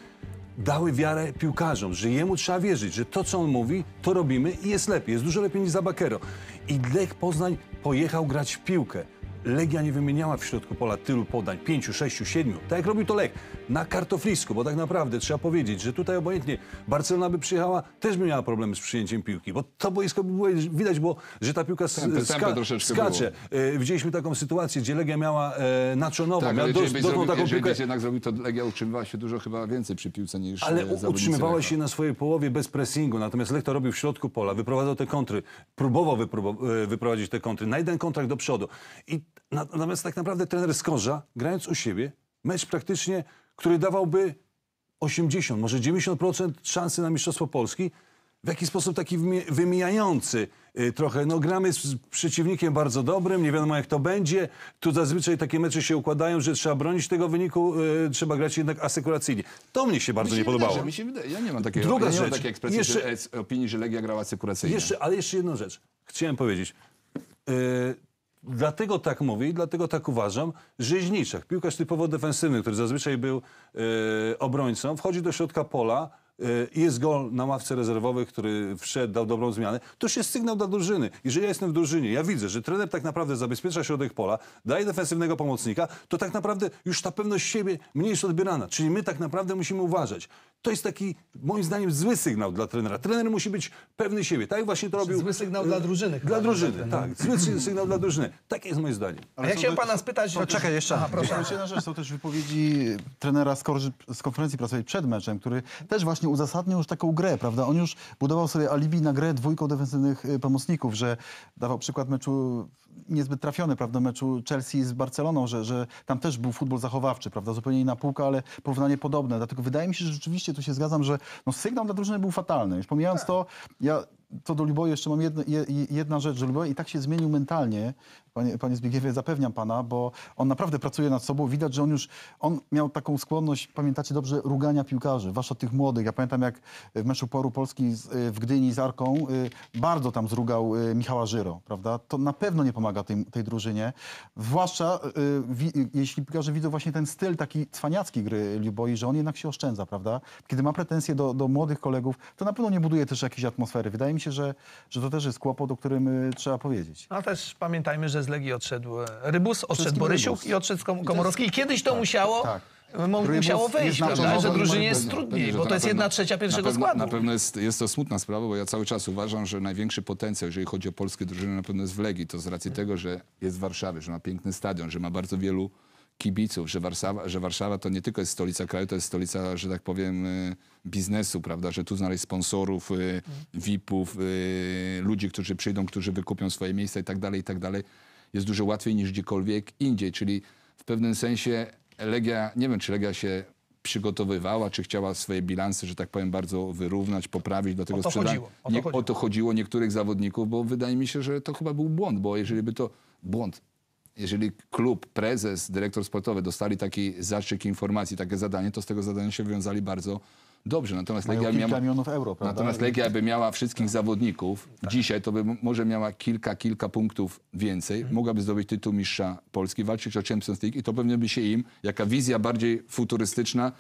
[SPEAKER 5] dały wiarę piłkarzom, że jemu trzeba wierzyć, że to, co on mówi, to robimy i jest lepiej. Jest dużo lepiej niż za Bakero. I Lech Poznań pojechał grać w piłkę. Legia nie wymieniała w środku pola tylu podań, pięciu, sześciu, siedmiu, tak jak robił to Lech, na kartoflisku, bo tak naprawdę trzeba powiedzieć, że tutaj obojętnie Barcelona by przyjechała, też by miała problemy z przyjęciem piłki, bo to boisko by było, widać było, że ta piłka
[SPEAKER 1] Tempy-
[SPEAKER 5] ska, skacze. E, widzieliśmy taką sytuację, gdzie Legia miała e, Nachonowa,
[SPEAKER 1] Tak,
[SPEAKER 5] miała dos,
[SPEAKER 1] zrobił,
[SPEAKER 5] taką piłkę,
[SPEAKER 1] jednak zrobił, to Legia utrzymywała się dużo chyba więcej przy piłce niż
[SPEAKER 5] ale
[SPEAKER 1] e,
[SPEAKER 5] utrzymywała
[SPEAKER 1] Lecha.
[SPEAKER 5] się na swojej połowie bez pressingu, natomiast Lech to robił w środku pola, wyprowadzał te kontry, próbował e, wyprowadzić te kontry, na jeden kontrakt do przodu. I na, natomiast tak naprawdę trener Skorża, grając u siebie, mecz praktycznie, który dawałby 80, może 90% szansy na Mistrzostwo Polski, w jakiś sposób taki wymijający y, trochę. No gramy z przeciwnikiem bardzo dobrym, nie wiadomo jak to będzie. Tu zazwyczaj takie mecze się układają, że trzeba bronić tego wyniku, y, trzeba grać jednak asekuracyjnie. To mnie się bardzo
[SPEAKER 1] Mi się
[SPEAKER 5] nie podobało.
[SPEAKER 1] Wydaje, mi się wydaje, ja nie mam takiej,
[SPEAKER 5] Druga
[SPEAKER 1] ja
[SPEAKER 5] rzecz.
[SPEAKER 1] takiej ekspresji,
[SPEAKER 5] Jeszcze-
[SPEAKER 1] że, opinii, że Legia grała sekuracyjnie.
[SPEAKER 5] Jeszcze, ale jeszcze jedną rzecz. Chciałem powiedzieć. Yy, dlatego tak mówię i dlatego tak uważam, że Zniczek, piłkarz typowo defensywny, który zazwyczaj był yy, obrońcą, wchodzi do środka pola i jest gol na ławce rezerwowej, który wszedł, dał dobrą zmianę, to już jest sygnał dla drużyny. Jeżeli ja jestem w drużynie, ja widzę, że trener tak naprawdę zabezpiecza środek pola, daje defensywnego pomocnika, to tak naprawdę już ta pewność siebie mniej jest odbierana. Czyli my tak naprawdę musimy uważać. To jest taki, moim zdaniem, zły sygnał dla trenera. Trener musi być pewny siebie. Tak właśnie to robił...
[SPEAKER 4] Zły sygnał dla drużyny
[SPEAKER 5] Dla
[SPEAKER 4] chyba,
[SPEAKER 5] drużyny, tak. Zły sy- sygnał dla drużyny. Takie jest moje zdanie.
[SPEAKER 4] A ja chciałem
[SPEAKER 3] też-
[SPEAKER 4] pana spytać...
[SPEAKER 3] też-
[SPEAKER 2] Czekaj, jeszcze.
[SPEAKER 4] Aha, proszę.
[SPEAKER 3] Jeszcze jedna rzecz, są też wypowiedzi trenera z, z konferencji prasowej przed meczem, który też właśnie uzasadniał już taką grę, prawda? On już budował sobie alibi na grę dwójką defensywnych y, pomocników, że dawał przykład meczu niezbyt trafiony, prawda, meczu Chelsea z Barceloną, że, że tam też był futbol zachowawczy, prawda, zupełnie inna półka, ale porównanie podobne. Dlatego wydaje mi się, że rzeczywiście tu się zgadzam, że no, sygnał dla drużyny był fatalny. Już pomijając to, ja to do Luboja jeszcze mam jedno, je, jedna rzecz, że Luboja i tak się zmienił mentalnie, panie, panie Zbigniewie, zapewniam pana, bo on naprawdę pracuje nad sobą. Widać, że on już, on miał taką skłonność, pamiętacie dobrze, rugania piłkarzy, zwłaszcza tych młodych. Ja pamiętam, jak w meczu Poru Polski z, y, w Gdyni z Arką y, bardzo tam zrugał y, Michała Żyro, prawda? To na pewno nie pomaga tej, tej drużynie, zwłaszcza wi, jeśli piłkarze widzą właśnie ten styl taki cwaniacki gry Luboi, że on jednak się oszczędza, prawda? Kiedy ma pretensje do, do młodych kolegów, to na pewno nie buduje też jakiejś atmosfery. Wydaje mi się, że, że to też jest kłopot, o którym trzeba powiedzieć.
[SPEAKER 4] A też pamiętajmy, że z Legii odszedł e, Rybus, odszedł Borysiuk
[SPEAKER 3] Rybus.
[SPEAKER 4] i odszedł Kom- Komorowski. I kiedyś to musiało,
[SPEAKER 3] tak.
[SPEAKER 4] mo-
[SPEAKER 3] Rybus
[SPEAKER 4] musiało wejść, prawda? Że drużynie jest trudniej,
[SPEAKER 1] że
[SPEAKER 4] bo to jest
[SPEAKER 1] na
[SPEAKER 4] jedna trzecia pierwszego
[SPEAKER 1] na pewno,
[SPEAKER 4] składu.
[SPEAKER 1] Na pewno jest, jest to smutna sprawa, bo ja cały czas uważam, że największy potencjał, jeżeli chodzi o polskie drużyny, na pewno jest w Legii. To z racji tego, że jest w Warszawie, że ma piękny stadion, że ma bardzo wielu kibiców, że Warszawa, że Warszawa to nie tylko jest stolica kraju, to jest stolica, że tak powiem, y, biznesu, prawda, że tu znaleźć sponsorów, y, VIP-ów, y, ludzi, którzy przyjdą, którzy wykupią swoje miejsca i tak dalej, i tak dalej, jest dużo łatwiej niż gdziekolwiek indziej, czyli w pewnym sensie Legia, nie wiem, czy Legia się przygotowywała, czy chciała swoje bilanse, że tak powiem, bardzo wyrównać, poprawić do tego sprzedania.
[SPEAKER 4] chodziło, o to
[SPEAKER 1] Nie,
[SPEAKER 4] chodziło.
[SPEAKER 1] o to chodziło niektórych zawodników, bo wydaje mi się, że to chyba był błąd, bo jeżeli by to błąd, jeżeli klub, prezes, dyrektor sportowy dostali taki zastrzyk informacji, takie zadanie, to z tego zadania się wywiązali bardzo Dobrze, natomiast
[SPEAKER 3] Mają
[SPEAKER 1] Legia
[SPEAKER 3] kilka
[SPEAKER 1] miała...
[SPEAKER 3] milionów euro, prawda?
[SPEAKER 1] Natomiast Legia by miała wszystkich zawodników,
[SPEAKER 3] Tak.
[SPEAKER 1] dzisiaj to by m- może miała kilka, kilka punktów więcej,
[SPEAKER 3] Mhm.
[SPEAKER 1] mogłaby zdobyć tytuł mistrza Polski, walczyć o Champions League i to pewnie by się im, jaka wizja bardziej futurystyczna,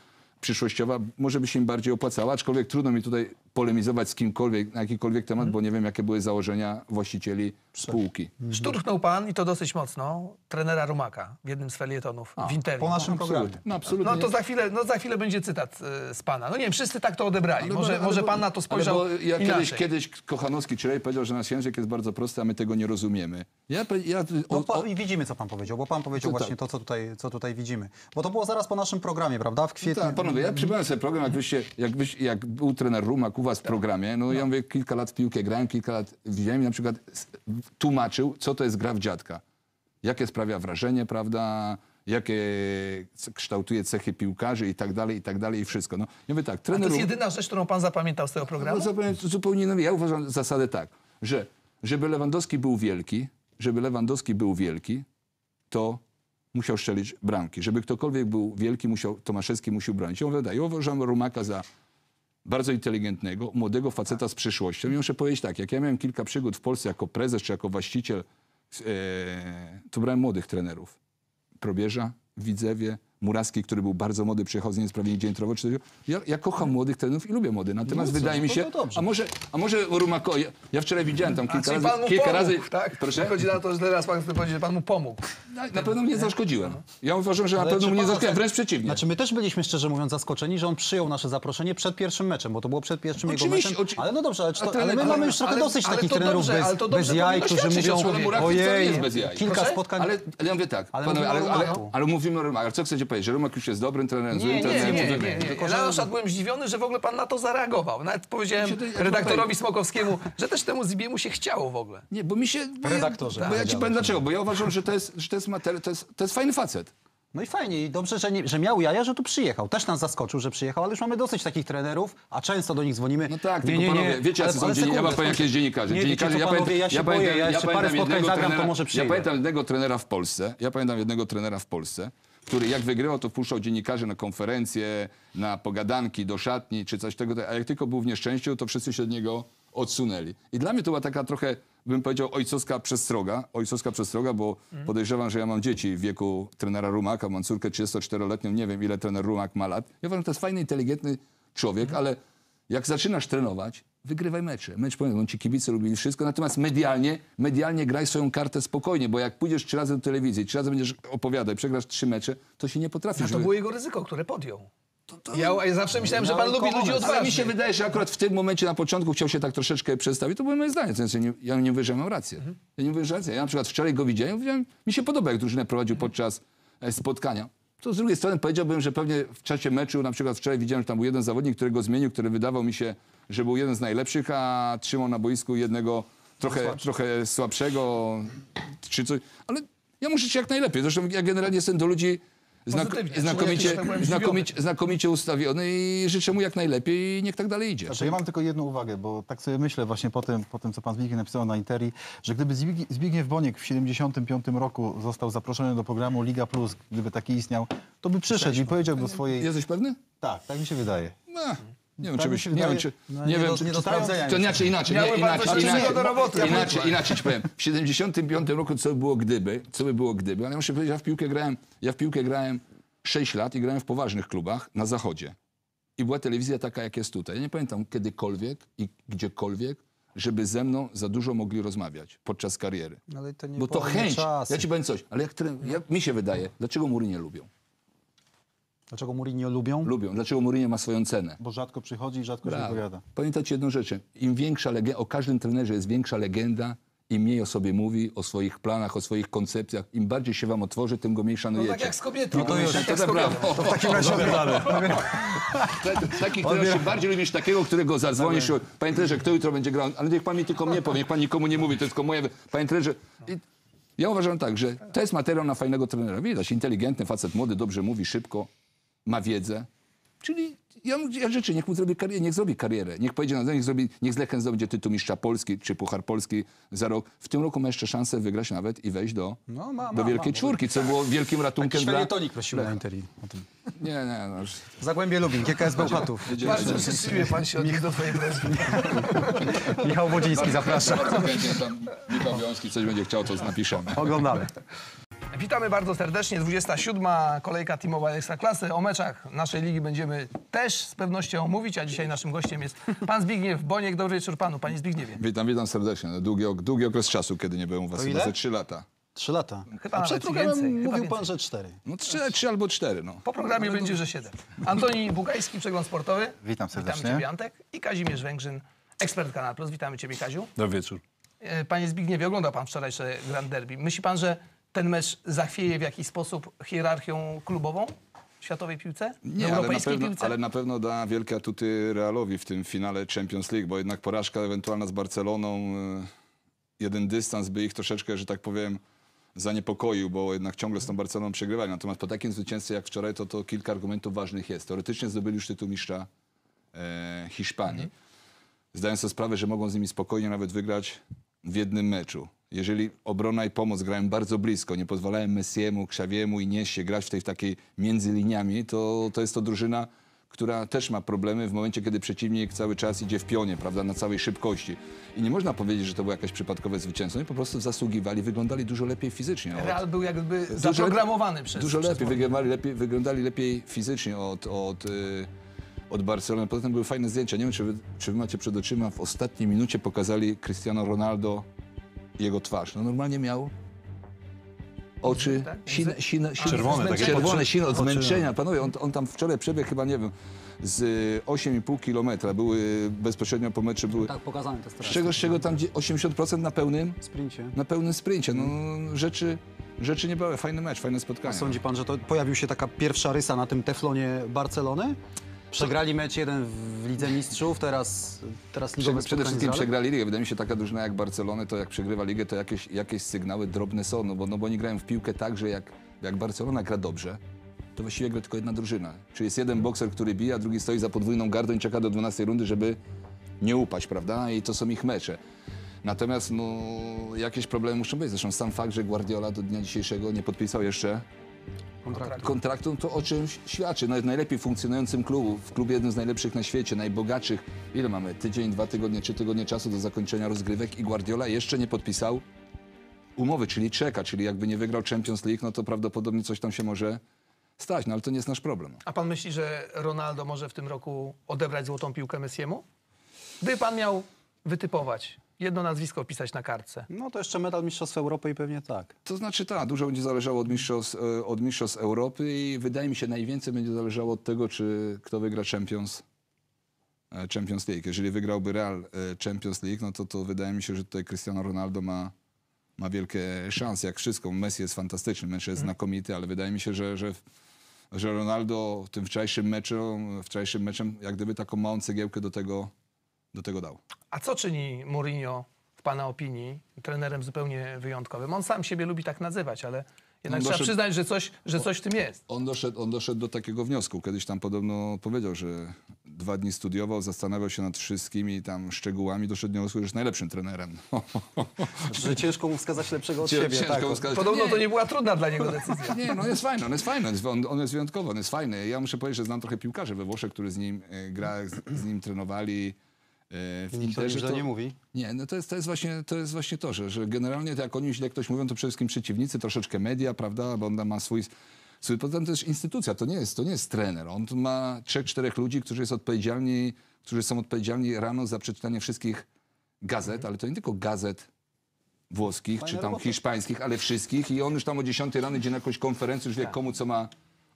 [SPEAKER 1] przyszłościowa, może by się im bardziej opłacała, aczkolwiek trudno mi tutaj polemizować z kimkolwiek, na jakikolwiek temat,
[SPEAKER 3] Mhm.
[SPEAKER 1] bo nie wiem, jakie były założenia właścicieli spółki.
[SPEAKER 4] Szturchnął pan, i to dosyć mocno, trenera Rumaka w jednym z felietonów w Interii.
[SPEAKER 3] Po naszym programie.
[SPEAKER 1] No absolutnie.
[SPEAKER 4] No to za chwilę, no za chwilę będzie cytat e, z pana. No nie wiem, wszyscy tak to odebrali.
[SPEAKER 1] Ale-
[SPEAKER 4] może
[SPEAKER 1] ale-
[SPEAKER 4] może
[SPEAKER 1] bo-
[SPEAKER 4] pan na to spojrzał
[SPEAKER 1] ale bo ja
[SPEAKER 4] inaczej.
[SPEAKER 1] kiedyś, kiedyś Kochanowski czy Rej powiedział, że nasz język jest bardzo prosty, a my tego nie rozumiemy. Ja, pe- ja
[SPEAKER 2] No,
[SPEAKER 1] o,
[SPEAKER 2] pa,
[SPEAKER 1] o,
[SPEAKER 2] I widzimy, co pan powiedział, bo pan powiedział
[SPEAKER 1] To
[SPEAKER 2] właśnie
[SPEAKER 1] tak.
[SPEAKER 2] to, co tutaj, co tutaj widzimy. Bo to było zaraz po naszym programie, prawda? W kwietniu.
[SPEAKER 1] Tak, panowie, ja przypomnę sobie program, jak, wyście, jak, wyś, jak był trener Rumak u was w programie, no, ja mówię, kilka lat w piłkę grałem, kilka lat widziałem i na przykład s- tłumaczył, co to jest gra w dziadka. Jakie sprawia wrażenie, prawda, jakie c- kształtuje cechy piłkarzy i tak dalej, i tak dalej, i wszystko. No, ja mówię tak,
[SPEAKER 4] to
[SPEAKER 1] trener
[SPEAKER 4] jest jedyna rzecz, którą pan zapamiętał z tego programu?
[SPEAKER 1] No, zupełnie, zupełnie. Ja uważam zasadę tak, że żeby Lewandowski był wielki, żeby Lewandowski był wielki, to musiał strzelić bramki. Żeby ktokolwiek był wielki, musiał, Tomaszewski musiał bronić. Ja mówię, tak, ja uważam Rumaka za bardzo inteligentnego, młodego faceta z przyszłością. I muszę powiedzieć tak, jak ja miałem kilka przygód w Polsce jako prezes czy jako właściciel, e, to brałem młodych trenerów. Probierza, Widzewie, Muraski, który był bardzo młody, przyjechał z Niesprawiedliwie Dziętrowo. Ja, ja kocham młodych trenerów i lubię młody. Natomiast
[SPEAKER 2] No co,
[SPEAKER 1] wydaje mi
[SPEAKER 2] no
[SPEAKER 1] się,
[SPEAKER 2] to
[SPEAKER 1] a może, a może Rumako, ja, ja wczoraj widziałem tam kilka razy,
[SPEAKER 4] pan mu
[SPEAKER 1] kilka
[SPEAKER 4] pomógł,
[SPEAKER 1] razy,
[SPEAKER 4] tak?
[SPEAKER 1] proszę?
[SPEAKER 4] Chodzi na to, że teraz pan chce powiedzieć, że pan mu pomógł.
[SPEAKER 1] Na, na pewno mnie zaszkodziłem. Ja uważam, że na
[SPEAKER 2] Ale
[SPEAKER 1] pewno mnie zaszkodziłem, wręcz przeciwnie.
[SPEAKER 2] Znaczy my też byliśmy szczerze mówiąc zaskoczeni, że on przyjął nasze zaproszenie przed pierwszym meczem, bo to było przed pierwszym jego
[SPEAKER 1] Oczywiście,
[SPEAKER 2] meczem.
[SPEAKER 1] oczy-
[SPEAKER 2] Ale no dobrze, ale, to, ale my
[SPEAKER 1] ale-
[SPEAKER 2] mamy już trochę
[SPEAKER 4] ale-
[SPEAKER 2] dosyć
[SPEAKER 4] ale
[SPEAKER 2] takich trenerów
[SPEAKER 4] dobrze,
[SPEAKER 2] bez,
[SPEAKER 4] dobrze
[SPEAKER 2] bez jaj, którzy mówią, ojej,
[SPEAKER 1] jest bez jaj.
[SPEAKER 2] kilka spotkań.
[SPEAKER 1] Ale, ale ja mówię tak,
[SPEAKER 2] ale mówimy o Rumaku.
[SPEAKER 1] Ale co chcecie powiedzieć, że Rumak już jest dobrym trenerem, złym
[SPEAKER 4] Nie, nie,
[SPEAKER 1] trenerem?
[SPEAKER 4] nie, nie,
[SPEAKER 1] mówimy.
[SPEAKER 4] nie, nie.
[SPEAKER 2] Tylko,
[SPEAKER 4] Ja
[SPEAKER 2] że-
[SPEAKER 4] na przykład byłem zdziwiony, że w ogóle pan na to zareagował. Nawet powiedziałem
[SPEAKER 1] to- ja
[SPEAKER 4] redaktorowi Smokowskiemu, że też temu Zibiemu się chciało w ogóle.
[SPEAKER 1] Nie, bo mi się... Bo
[SPEAKER 2] Redaktorze,
[SPEAKER 1] Ja, bo ja ci powiem dlaczego, bo ja uważam, że to jest, że to jest, materi- to jest, to jest fajny facet.
[SPEAKER 2] No i fajnie, i dobrze, że, nie, że miał jaja, że tu przyjechał. Też nas zaskoczył, że przyjechał, ale już mamy dosyć takich trenerów, a często do nich dzwonimy.
[SPEAKER 1] No tak, tylko panowie, wiecie, jacy są
[SPEAKER 2] ale
[SPEAKER 1] dziennikarze, ja wam powiem, jakie jest dziennikarze.
[SPEAKER 2] Nie,
[SPEAKER 1] dziennikarze
[SPEAKER 2] wiecie co, panowie, ja się boję,
[SPEAKER 1] pamiętam,
[SPEAKER 2] ja jeszcze parę
[SPEAKER 1] pamiętam
[SPEAKER 2] spotkań
[SPEAKER 1] jednego
[SPEAKER 2] zagram, to
[SPEAKER 1] trenera-
[SPEAKER 2] może
[SPEAKER 1] Ja
[SPEAKER 2] przyjdę.
[SPEAKER 1] pamiętam jednego trenera w Polsce, ja pamiętam jednego trenera w Polsce, który jak wygrywał, to wpuszczał dziennikarzy na konferencje, na pogadanki, do szatni, czy coś tego, a jak tylko był w nieszczęściu, to wszyscy się od niego odsunęli. I dla mnie to była taka trochę, bym powiedział, ojcowska przestroga, ojcowska przestroga, bo podejrzewam, że ja mam dzieci w wieku trenera Rumaka, mam córkę 34-letnią, nie wiem ile trener Rumak ma lat. Ja uważam, że to jest fajny, inteligentny człowiek, ale jak zaczynasz trenować, wygrywaj mecze. Mecz on ci kibice lubili wszystko, natomiast medialnie, medialnie graj swoją kartę spokojnie, bo jak pójdziesz trzy razy do telewizji, trzy razy będziesz opowiadać, przegrasz trzy mecze, to się nie potrafisz.
[SPEAKER 4] A to było jego ryzyko, które podjął. Ja, ja zawsze myślałem, że pan
[SPEAKER 2] Miał
[SPEAKER 4] lubi ludzi odważnych.
[SPEAKER 1] Ale mi się wydaje, że akurat w tym momencie na początku chciał się tak troszeczkę przedstawić. To było moje zdanie. To znaczy, nie, ja nie mówię, że mam rację. Ja nie mówię, że rację. Ja na przykład wczoraj go widziałem, mówiłem, mi się podoba, jak drużynę prowadził podczas e, spotkania. To z drugiej strony powiedziałbym, że pewnie w czasie meczu, na przykład wczoraj widziałem, że tam był jeden zawodnik, którego zmienił, który wydawał mi się, że był jeden z najlepszych, a trzymał na boisku jednego trochę, trochę słabszego, czy coś. Ale ja muszę się jak najlepiej. Zresztą ja generalnie jestem do ludzi znak
[SPEAKER 4] Pozytywnie.
[SPEAKER 1] Znakomicie,
[SPEAKER 4] że tak
[SPEAKER 1] znakomicie, znakomicie ustawiony i życzę mu jak najlepiej i niech tak dalej idzie.
[SPEAKER 3] Znaczy, ja mam tylko jedną uwagę, bo tak sobie myślę właśnie po tym, po tym co pan Zbigniew napisał na Interi, że gdyby Zbigniew, Zbigniew Boniek w 75 roku został zaproszony do programu Liga Plus, gdyby taki istniał, to by przyszedł i powiedział do swojej...
[SPEAKER 1] Jesteś pewny?
[SPEAKER 3] Tak, tak mi się wydaje.
[SPEAKER 1] No, nie wiem, czy byś, nie wiem, czy,
[SPEAKER 2] No,
[SPEAKER 1] nie
[SPEAKER 2] nie
[SPEAKER 1] wiem,
[SPEAKER 2] do-
[SPEAKER 1] czy,
[SPEAKER 2] nie do sprawdzenia
[SPEAKER 1] to inaczej, inaczej, nie, inaczej, inaczej,
[SPEAKER 4] do roboty.
[SPEAKER 1] inaczej, inaczej ci powiem. W 75 roku co by było gdyby, co by było gdyby, ale ja muszę powiedzieć, ja w piłkę grałem, ja w piłkę grałem 6 lat i grałem w poważnych klubach na zachodzie. I była telewizja taka, jak jest tutaj. Ja nie pamiętam kiedykolwiek i gdziekolwiek, żeby ze mną za dużo mogli rozmawiać podczas kariery.
[SPEAKER 2] Ale to nie
[SPEAKER 1] Bo to chęć,
[SPEAKER 2] czasy.
[SPEAKER 1] ja ci powiem coś, ale jak, jak mi się wydaje, dlaczego mury nie lubią?
[SPEAKER 2] Dlaczego Mourinho lubią?
[SPEAKER 1] Lubią. Dlaczego Mourinho ma swoją cenę?
[SPEAKER 3] Bo rzadko przychodzi i rzadko się
[SPEAKER 1] Brawo.
[SPEAKER 3] wypowiada.
[SPEAKER 1] Pamiętajcie jedną rzecz. Im większa legenda, o każdym trenerze jest większa legenda, im mniej o sobie mówi, o swoich planach, o swoich koncepcjach. Im bardziej się wam otworzy, tym go mniej
[SPEAKER 4] No
[SPEAKER 1] szanujecie.
[SPEAKER 4] tak jak z kobietą.
[SPEAKER 1] No to już,
[SPEAKER 4] tak
[SPEAKER 1] to
[SPEAKER 4] jak z
[SPEAKER 1] za
[SPEAKER 4] kobietą.
[SPEAKER 1] brawo. To w takim razie Taki, który się bardziej lubi niż takiego, którego zadzwonisz. Panie trenerze, kto jutro będzie grał? Ale niech pan mi tylko mnie powie, niech pan nikomu nie mówi, to jest tylko moje... Panie trenerze... I ja uważam tak, że to jest materiał na fajnego trenera. Widać, inteligentny facet, młody, dobrze mówi, szybko, ma wiedzę. Czyli ja, ja życzę, niech mu zrobi karierę, niech zrobi karierę. Niech pojedzie na niech, zrobi, niech z Lechem zdobędzie tytuł mistrza Polski czy Puchar Polski za rok. W tym roku ma jeszcze szansę wygrać nawet i wejść do,
[SPEAKER 2] No, ma,
[SPEAKER 1] do
[SPEAKER 2] ma,
[SPEAKER 1] Wielkiej
[SPEAKER 2] ma.
[SPEAKER 1] Czwórki, co było wielkim ratunkiem dla...
[SPEAKER 2] Tonik prosimy na Interi o tym.
[SPEAKER 1] Nie, nie, no już
[SPEAKER 2] Zagłębie Lubin, GKS Bełchatów.
[SPEAKER 4] Bardzo szczęśliwie pan się odniósł do twojej prośby. [laughs]
[SPEAKER 2] Michał Wodziński, zapraszam.
[SPEAKER 1] Bardzo chętnie tam Michał Wiąski coś będzie chciał, to napiszemy.
[SPEAKER 2] Oglądamy.
[SPEAKER 4] Witamy bardzo serdecznie. 27. kolejka teamowa Ekstraklasy. O meczach naszej ligi będziemy też z pewnością mówić, a dzisiaj naszym gościem jest pan Zbigniew Boniek. Dobry wieczór panu, panie Zbigniewie.
[SPEAKER 1] Witam, witam serdecznie. No, Długi, długi okres czasu, kiedy nie byłem u was,
[SPEAKER 2] To
[SPEAKER 1] chyba
[SPEAKER 2] ile?
[SPEAKER 1] ze trzy lata.
[SPEAKER 2] Trzy lata.
[SPEAKER 4] Chyba
[SPEAKER 2] A
[SPEAKER 4] nawet
[SPEAKER 2] przed programem
[SPEAKER 4] więcej, chyba
[SPEAKER 2] mówił
[SPEAKER 4] więcej.
[SPEAKER 2] pan, że cztery.
[SPEAKER 1] No trzy, trzy albo cztery, no.
[SPEAKER 4] Po programie będzie, że 7. Antoni Bugajski, Przegląd Sportowy.
[SPEAKER 3] Witam serdecznie.
[SPEAKER 4] Witamy ciebie, Antek. I Kazimierz Węgrzyn, ekspert Kanal Plus. Witamy ciebie, Kaziu.
[SPEAKER 5] Dobry wieczór.
[SPEAKER 4] E, Panie Zbigniewie, oglądał pan wczorajsze Grand Derby. Myśli pan, że ten mecz zachwieje w jakiś sposób hierarchią klubową w światowej piłce?
[SPEAKER 1] Nie, ale na,
[SPEAKER 4] europejskiej
[SPEAKER 1] pewno,
[SPEAKER 4] piłce?
[SPEAKER 1] ale na pewno da wielkie atuty Realowi w tym finale Champions League, bo jednak porażka ewentualna z Barceloną, e, jeden dystans by ich troszeczkę, że tak powiem, zaniepokoił, bo jednak ciągle z tą Barceloną przegrywali. Natomiast po takim zwycięstwie jak wczoraj, to, to kilka argumentów ważnych jest. Teoretycznie zdobyli już tytuł mistrza e, Hiszpanii. Zdając sobie sprawę, że mogą z nimi spokojnie nawet wygrać w jednym meczu. Jeżeli obrona i pomoc grają bardzo blisko, nie pozwalają Messiemu, Krzawiemu i Niesie grać w tej w takiej między liniami, to, to jest to drużyna, która też ma problemy w momencie, kiedy przeciwnik cały czas idzie w pionie, prawda, na całej szybkości. I nie można powiedzieć, że to było jakieś przypadkowe zwycięstwo. Oni po prostu zasługiwali, wyglądali dużo lepiej fizycznie. od-
[SPEAKER 4] Real był jakby
[SPEAKER 1] Dużo
[SPEAKER 4] zaprogramowany przez
[SPEAKER 1] Dużo
[SPEAKER 4] przez
[SPEAKER 1] lepiej, wyglądali lepiej, wyglądali lepiej fizycznie od, od, y, od Barcelony. Poza tym były fajne zdjęcia. Nie wiem, czy wy, czy wy macie przed oczyma. W ostatniej minucie pokazali Cristiano Ronaldo jego twarz. No normalnie miał oczy
[SPEAKER 4] Tak?
[SPEAKER 1] sine, sine, sine,
[SPEAKER 5] Czerwone, takie
[SPEAKER 1] czerwone, sine od zmęczenia. Panowie, on, on tam wczoraj przebiegł chyba, nie wiem, z y, 8,5 kilometra. Były bezpośrednio po meczu, były...
[SPEAKER 2] Tak, pokazane to
[SPEAKER 1] Z czego, z czego tam gdzie 80% na pełnym,
[SPEAKER 2] sprincie.
[SPEAKER 1] na pełnym sprincie. No, rzeczy, rzeczy nie były. Fajny mecz, fajne spotkanie.
[SPEAKER 2] Sądzi pan, że to pojawił się taka pierwsza rysa na tym teflonie Barcelony? Przegrali mecz jeden w Lidze Mistrzów, teraz, teraz
[SPEAKER 1] Prze-
[SPEAKER 2] ligowe
[SPEAKER 1] Przede
[SPEAKER 2] spotkanie
[SPEAKER 1] wszystkim przegrali ligę. Wydaje mi się, taka drużyna jak Barcelona, to jak przegrywa ligę, to jakieś, jakieś sygnały drobne są, no bo, no bo oni grają w piłkę tak, że jak, jak Barcelona gra dobrze, to właściwie gra tylko jedna drużyna. Czyli jest jeden bokser, który bije, a drugi stoi za podwójną gardą i czeka do 12 rundy, żeby nie upaść, prawda? I to są ich mecze. Natomiast no, jakieś problemy muszą być. Zresztą sam fakt, że Guardiola do dnia dzisiejszego nie podpisał jeszcze
[SPEAKER 2] Kontraktu.
[SPEAKER 1] kontraktu, to o czymś świadczy. Nawet najlepiej funkcjonującym klubu, w klubie jednym z najlepszych na świecie, najbogatszych. Ile mamy? Tydzień, dwa tygodnie, trzy tygodnie czasu do zakończenia rozgrywek i Guardiola jeszcze nie podpisał umowy, czyli czeka, czyli jakby nie wygrał Champions League, no to prawdopodobnie coś tam się może stać, no ale to nie jest nasz problem.
[SPEAKER 4] A pan myśli, że Ronaldo może w tym roku odebrać złotą piłkę Messiemu? Gdyby pan miał wytypować, jedno nazwisko opisać na kartce.
[SPEAKER 2] No to jeszcze medal Mistrzostw Europy i pewnie tak.
[SPEAKER 1] To znaczy tak, dużo będzie zależało od mistrzostw, e, od mistrzostw Europy i wydaje mi się najwięcej będzie zależało od tego, czy kto wygra Champions, e, Champions League. Jeżeli wygrałby Real e, Champions League, no to, to wydaje mi się, że tutaj Cristiano Ronaldo ma, ma wielkie szanse, jak wszystko. Messi jest fantastyczny, Messi jest znakomity, ale wydaje mi się, że, że, że Ronaldo w tym wczorajszym meczu, wczorajszym meczem jak gdyby taką małą cegiełkę do tego, do tego dał.
[SPEAKER 4] A co czyni Mourinho w pana opinii trenerem zupełnie wyjątkowym? On sam siebie lubi tak nazywać, ale jednak
[SPEAKER 1] On
[SPEAKER 4] trzeba
[SPEAKER 1] doszedł-
[SPEAKER 4] przyznać, że coś, że coś w tym jest.
[SPEAKER 1] On doszedł, on doszedł do takiego wniosku. Kiedyś tam podobno powiedział, że dwa dni studiował, zastanawiał się nad wszystkimi tam szczegółami, doszedł do wniosku, że jest najlepszym trenerem. [laughs]
[SPEAKER 2] Że ciężko mu wskazać lepszego od
[SPEAKER 1] Cię-
[SPEAKER 2] siebie. tak.
[SPEAKER 1] wskazać.
[SPEAKER 4] Podobno
[SPEAKER 1] Nie,
[SPEAKER 4] to nie była trudna dla niego decyzja. [laughs]
[SPEAKER 1] Nie, no jest fajny, on jest fajny, on jest- on, on jest wyjątkowy, on jest fajny. Ja muszę powiedzieć, że znam trochę piłkarzy we Włoszech, którzy z nim e, gra, z, z nim trenowali. E, W
[SPEAKER 2] Nikt o nim
[SPEAKER 1] Interze,
[SPEAKER 2] źle nie mówi.
[SPEAKER 1] Nie, no to jest, to jest, właśnie, to jest właśnie to, że, że generalnie to jak oni źle ktoś mówią, to przede wszystkim przeciwnicy, troszeczkę media, prawda, bo on ma swój... swój to jest instytucja, to nie jest, to nie jest trener. On ma trzech, czterech ludzi, którzy, jest odpowiedzialni, którzy są odpowiedzialni rano za przeczytanie wszystkich gazet, ale to nie tylko gazet włoskich, czy tam hiszpańskich, ale wszystkich i on już tam o 10 rano idzie na jakąś konferencję, już wie komu co ma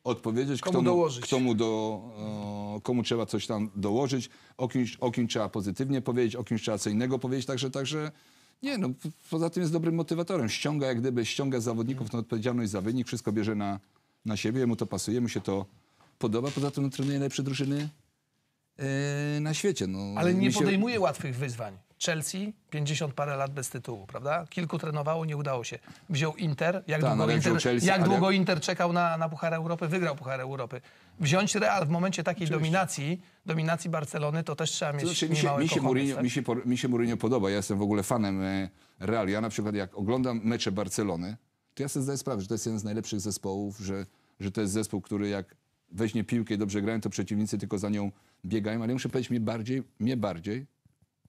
[SPEAKER 1] odpowiedzieć,
[SPEAKER 4] Komu
[SPEAKER 1] kto mu,
[SPEAKER 4] dołożyć.
[SPEAKER 1] Kto mu do, e, komu trzeba coś tam dołożyć, o kimś, o kimś trzeba pozytywnie powiedzieć, o kimś trzeba co innego powiedzieć, także, także nie, no poza tym jest dobrym motywatorem. Ściąga jak gdyby, ściąga z zawodników na odpowiedzialność za wynik, wszystko bierze na, na siebie, mu to pasuje, mu się to podoba, poza tym on trenuje najlepsze drużyny e, na świecie. No,
[SPEAKER 4] Ale nie
[SPEAKER 1] się-
[SPEAKER 4] podejmuje łatwych wyzwań. Chelsea, 50 parę lat bez tytułu, prawda? Kilku trenowało, nie udało się. Wziął Inter, jak
[SPEAKER 1] Tak,
[SPEAKER 4] długo,
[SPEAKER 1] ale
[SPEAKER 4] Inter,
[SPEAKER 1] Chelsea,
[SPEAKER 4] jak długo Inter czekał na, na Puchar Europy, wygrał Puchar Europy. Wziąć Real w momencie takiej dominacji, dominacji Barcelony, to też trzeba
[SPEAKER 1] To
[SPEAKER 4] mieć
[SPEAKER 1] znaczy, mi, się, mi, się Mourinho,
[SPEAKER 4] tak?
[SPEAKER 1] mi, się, mi się Mourinho podoba. Ja jestem w ogóle fanem e, Real. Ja na przykład jak oglądam mecze Barcelony, to ja sobie zdaję sprawę, że to jest jeden z najlepszych zespołów, że, że to jest zespół, który jak weźmie piłkę i dobrze grają, to przeciwnicy tylko za nią biegają. Ale muszę powiedzieć, mnie bardziej, mnie bardziej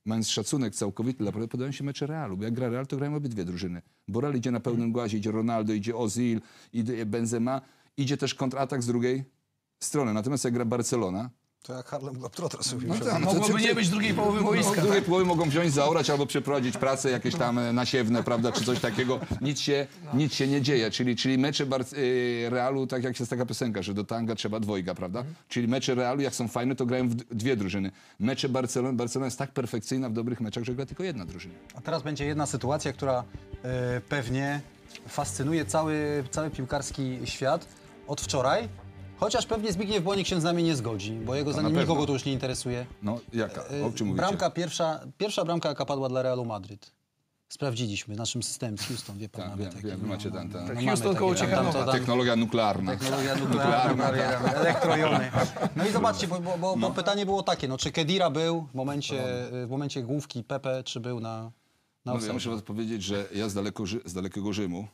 [SPEAKER 1] mając szacunek całkowity dla Real, podobają się mecze Realu. Bo jak gra Real, to grają obydwie drużyny. Bo Real idzie na pełnym głazie, idzie Ronaldo, idzie Ozil, idzie Benzema, idzie też kontratak z drugiej strony. Natomiast jak gra Barcelona,
[SPEAKER 2] To jak Harlem Globetrotters
[SPEAKER 1] no tak, no to-
[SPEAKER 4] Mogłoby nie być drugiej połowy
[SPEAKER 1] no,
[SPEAKER 4] boiska.
[SPEAKER 1] w drugiej połowie mogą wziąć, zaorać albo przeprowadzić pracę jakieś tam e, nasiewne, prawda, czy coś takiego. Nic się, nic się nie dzieje. Czyli, czyli mecze Bar- y, Realu, tak jak jest taka piosenka, że do tanga trzeba dwojga, prawda? Czyli mecze Realu, jak są fajne, to grają w dwie drużyny. Mecze Barcelony, Barcelona jest tak perfekcyjna w dobrych meczach, że gra tylko jedna drużyna.
[SPEAKER 2] A teraz będzie jedna sytuacja, która e, pewnie fascynuje cały, cały piłkarski świat od wczoraj. Chociaż pewnie Zbigniew Bonik się z nami nie zgodzi, bo jego zdaniem
[SPEAKER 1] pewno.
[SPEAKER 2] nikogo to już nie interesuje.
[SPEAKER 1] No, jaka?
[SPEAKER 2] E,
[SPEAKER 1] O czym mówicie?
[SPEAKER 2] Bramka pierwsza, pierwsza bramka, jaka padła dla Realu Madryt. Sprawdziliśmy naszym systemem z Houston, wie pan.
[SPEAKER 1] Tak,
[SPEAKER 2] mamy
[SPEAKER 1] wiem, wiem, wy macie tam- tam-
[SPEAKER 2] no,
[SPEAKER 1] Tak,
[SPEAKER 4] Houston koło
[SPEAKER 2] tam- tam
[SPEAKER 4] Ciechanowa.
[SPEAKER 2] to tam-
[SPEAKER 1] Technologia nuklearna.
[SPEAKER 2] Technologia [laughs] nuklearna, elektrojony. No i zobaczcie, bo, bo, bo, bo pytanie było takie, no czy Kedira był w momencie, w momencie główki Pepe, czy był na, na
[SPEAKER 1] No, ja muszę was powiedzieć, że ja z, daleko, z dalekiego Rzymu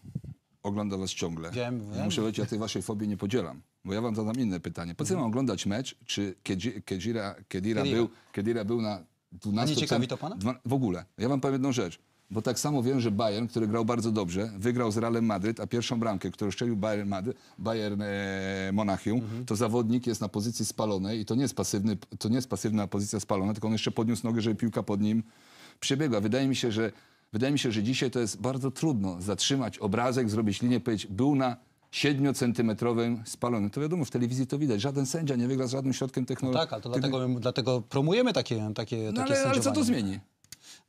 [SPEAKER 1] oglądam was ciągle.
[SPEAKER 2] Wiem, wiem.
[SPEAKER 1] muszę powiedzieć, ja tej waszej fobii nie podzielam. Bo ja wam zadam inne pytanie. Po co mam oglądać mecz, czy Kedzi- Kedira, Kedira,
[SPEAKER 2] Kedira.
[SPEAKER 1] był, Kedira był na 12...
[SPEAKER 2] A nie ciekawi to pana?
[SPEAKER 1] Dwa, w ogóle. Ja wam powiem jedną rzecz. Bo tak samo wiem, że Bayern, który grał bardzo dobrze, wygrał z Realem Madryt, a pierwszą bramkę, którą strzelił Bayern, Madryt, Bayern e, Monachium,
[SPEAKER 2] Mhm.
[SPEAKER 1] to zawodnik jest na pozycji spalonej i to nie, jest pasywny, to nie jest pasywna pozycja spalona, tylko on jeszcze podniósł nogę, żeby piłka pod nim przebiegła. Wydaje mi się, że Wydaje mi się, że dzisiaj to jest bardzo trudno zatrzymać obrazek, zrobić linię, powiedzieć, był na 7-centymetrowym spalonym. To wiadomo, w telewizji to widać. Żaden sędzia nie wygra z żadnym środkiem technologii.
[SPEAKER 2] Tak, ale to dlatego, dlatego promujemy takie, takie,
[SPEAKER 1] No
[SPEAKER 2] takie
[SPEAKER 1] ale, ale co to zmieni?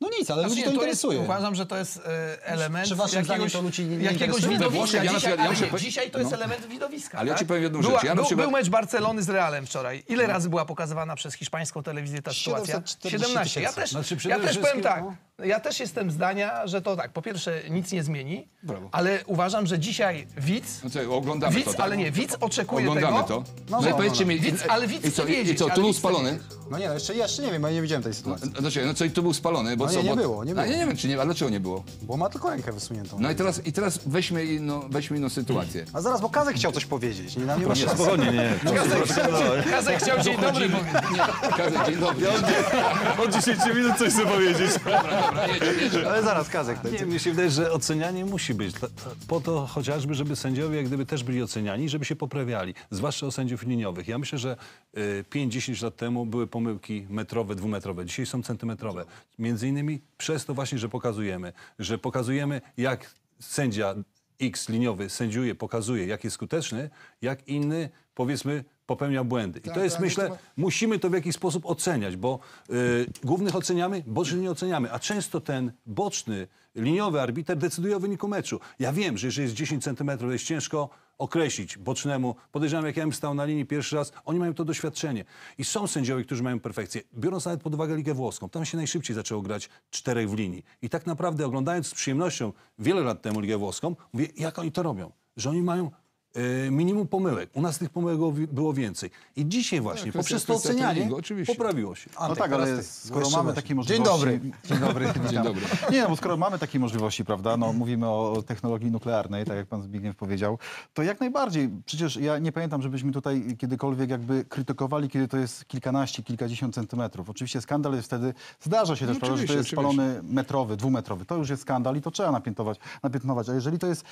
[SPEAKER 2] No nic, ale
[SPEAKER 4] Znaczy,
[SPEAKER 2] ludzi to
[SPEAKER 4] jest,
[SPEAKER 2] interesuje.
[SPEAKER 4] uważam, że to jest e, element
[SPEAKER 2] Czy waszym
[SPEAKER 4] jakiegoś,
[SPEAKER 2] to ludzi nie-
[SPEAKER 4] jakiegoś widowiska.
[SPEAKER 1] Ja
[SPEAKER 4] dzisiaj,
[SPEAKER 1] ja muszę
[SPEAKER 4] nie, dzisiaj to jest
[SPEAKER 1] no.
[SPEAKER 4] element widowiska.
[SPEAKER 1] Ale ja
[SPEAKER 4] tak?
[SPEAKER 1] ci powiem jedną
[SPEAKER 4] Była,
[SPEAKER 1] rzecz. Ja
[SPEAKER 4] był,
[SPEAKER 1] przykład-
[SPEAKER 4] był mecz Barcelony z Realem wczoraj. Ile razy była pokazywana przez hiszpańską telewizję ta sytuacja?
[SPEAKER 2] 740
[SPEAKER 4] 17. Ja też,
[SPEAKER 5] Znaczy,
[SPEAKER 4] ja też powiem tak.
[SPEAKER 5] No.
[SPEAKER 4] Ja też jestem zdania, że to tak, po pierwsze nic nie zmieni,
[SPEAKER 1] Brawo.
[SPEAKER 4] ale uważam, że dzisiaj widz,
[SPEAKER 1] No co, oglądamy
[SPEAKER 4] widz
[SPEAKER 1] to, tak?
[SPEAKER 4] ale nie, widz oczekuje
[SPEAKER 1] Oglądamy
[SPEAKER 4] tego.
[SPEAKER 1] to.
[SPEAKER 2] No,
[SPEAKER 1] No, i
[SPEAKER 2] no,
[SPEAKER 1] powiedzcie
[SPEAKER 2] no.
[SPEAKER 1] mi,
[SPEAKER 4] Widz, ale widz
[SPEAKER 1] i co,
[SPEAKER 4] chce
[SPEAKER 1] i, i
[SPEAKER 4] wiedzieć,
[SPEAKER 1] co,
[SPEAKER 4] ale
[SPEAKER 1] tu był
[SPEAKER 4] widz chce
[SPEAKER 1] spalony?
[SPEAKER 2] No nie, no jeszcze, jeszcze nie wiem, bo ja nie widziałem tej sytuacji.
[SPEAKER 1] Znaczy, no co, i tu był spalony, bo
[SPEAKER 2] No
[SPEAKER 1] co?
[SPEAKER 2] nie, nie
[SPEAKER 1] bo...
[SPEAKER 2] było, nie było.
[SPEAKER 1] A ja nie wiem, czy nie, ale dlaczego nie było?
[SPEAKER 2] Bo ma tylko rękę wysuniętą.
[SPEAKER 1] No i teraz, i teraz weźmy, inną, weźmy inną sytuację.
[SPEAKER 2] A zaraz, bo Kazek chciał coś powiedzieć. Nie, nie,
[SPEAKER 5] Nie, spokojnie, nie.
[SPEAKER 4] Kazek chciał dzień dobry powiedzieć.
[SPEAKER 1] Kazek, dzień dobry.
[SPEAKER 5] Od 10 minut coś chcę powiedzieć.
[SPEAKER 1] Dobra.
[SPEAKER 2] Ale zaraz, Kazek.
[SPEAKER 5] Mnie się wydaje, że ocenianie musi być. Po to chociażby, żeby sędziowie jak gdyby też byli oceniani, żeby się poprawiali. Zwłaszcza o sędziów liniowych. Ja myślę, że y, 5-10 lat temu były pomyłki metrowe, dwumetrowe. Dzisiaj są centymetrowe. Między innymi przez to właśnie, że pokazujemy. Że pokazujemy, jak sędzia X liniowy sędziuje, pokazuje, jak jest skuteczny, jak inny, powiedzmy, popełnia błędy. I to jest,
[SPEAKER 1] tak,
[SPEAKER 5] myślę,
[SPEAKER 1] to-
[SPEAKER 5] musimy to w jakiś sposób oceniać, bo y, głównych oceniamy, bocznych nie oceniamy, a często ten boczny, liniowy arbiter decyduje o wyniku meczu. Ja wiem, że jeżeli jest 10 centymetrów, jest ciężko określić bocznemu. Podejrzewam, jak ja bym stał na linii pierwszy raz, oni mają to doświadczenie. I są sędziowie, którzy mają perfekcję. Biorąc nawet pod uwagę Ligę Włoską, tam się najszybciej zaczęło grać czterech w linii. I tak naprawdę oglądając z przyjemnością wiele lat temu Ligę Włoską, mówię, jak oni to robią? Że oni mają e, minimum pomyłek. U nas tych pomyłek było wi- było więcej. I dzisiaj właśnie,
[SPEAKER 1] kwestia-
[SPEAKER 5] poprzez to
[SPEAKER 1] kwestia
[SPEAKER 5] ocenianie,
[SPEAKER 1] treningu, oczywiście.
[SPEAKER 5] poprawiło się.
[SPEAKER 3] No
[SPEAKER 2] Antek,
[SPEAKER 3] tak,
[SPEAKER 2] teraz
[SPEAKER 3] ale
[SPEAKER 2] ty.
[SPEAKER 3] skoro mamy
[SPEAKER 2] weź.
[SPEAKER 3] takie
[SPEAKER 2] Dzień
[SPEAKER 3] możliwości...
[SPEAKER 2] dobry. [laughs]
[SPEAKER 3] Dzień dobry.
[SPEAKER 1] Dzień
[SPEAKER 3] witam.
[SPEAKER 1] dobry.
[SPEAKER 3] Nie, no bo skoro mamy takie możliwości, prawda, no mówimy o o technologii nuklearnej, tak jak pan Zbigniew powiedział, to jak najbardziej. Przecież ja nie pamiętam, żebyśmy tutaj kiedykolwiek jakby krytykowali, kiedy to jest kilkanaście, kilkadziesiąt centymetrów. Oczywiście skandal jest wtedy, zdarza się też,
[SPEAKER 1] No
[SPEAKER 3] prawda, że to jest
[SPEAKER 1] oczywiście,
[SPEAKER 3] spalony metrowy, dwumetrowy. To już jest skandal i to trzeba napiętować. napiętnować. A jeżeli to jest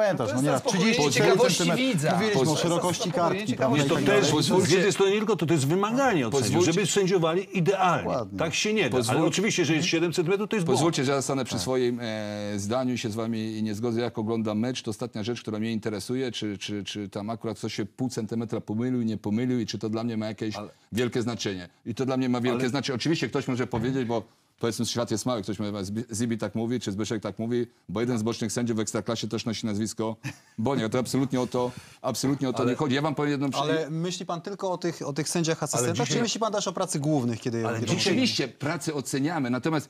[SPEAKER 3] Pamiętasz, no
[SPEAKER 4] jest
[SPEAKER 3] nie,
[SPEAKER 4] zaspokojenie
[SPEAKER 3] 30
[SPEAKER 4] ciekawości
[SPEAKER 3] centymetrów.
[SPEAKER 4] widza.
[SPEAKER 3] Mówiliśmy o szerokości kartki, prawda?
[SPEAKER 5] To
[SPEAKER 3] tak
[SPEAKER 5] też, z jednej strony nie tylko, to, to jest wymaganie od sędziów, żeby sędziowali idealnie.
[SPEAKER 3] Dokładnie.
[SPEAKER 5] Tak się nie da. Ale
[SPEAKER 1] Pozwól-
[SPEAKER 5] oczywiście, że jest 7 cm, to jest błąd.
[SPEAKER 1] Pozwólcie, że ja zostanę przy swoim e, zdaniu i się z wami nie zgodzę. Jak oglądam mecz, to ostatnia rzecz, która mnie interesuje, czy, czy, czy tam akurat ktoś się pół centymetra pomylił, nie pomylił i czy to dla mnie ma jakieś wielkie znaczenie. I to dla mnie ma wielkie znaczenie. Oczywiście ktoś może powiedzieć, bo powiedzmy świat jest mały, ktoś mówi, Zibi tak mówi, czy Zbyszek tak mówi, bo jeden z bocznych sędziów w Ekstraklasie też nosi nazwisko Boniek. To absolutnie o to, absolutnie o to nie chodzi. Ja wam powiem jedną przy-
[SPEAKER 2] Ale myśli pan tylko o tych, o tych sędziach asystentach,
[SPEAKER 5] dzisiaj-
[SPEAKER 2] czy myśli pan też o pracy głównych, kiedy... kiedy
[SPEAKER 1] Oczywiście pracę oceniamy, natomiast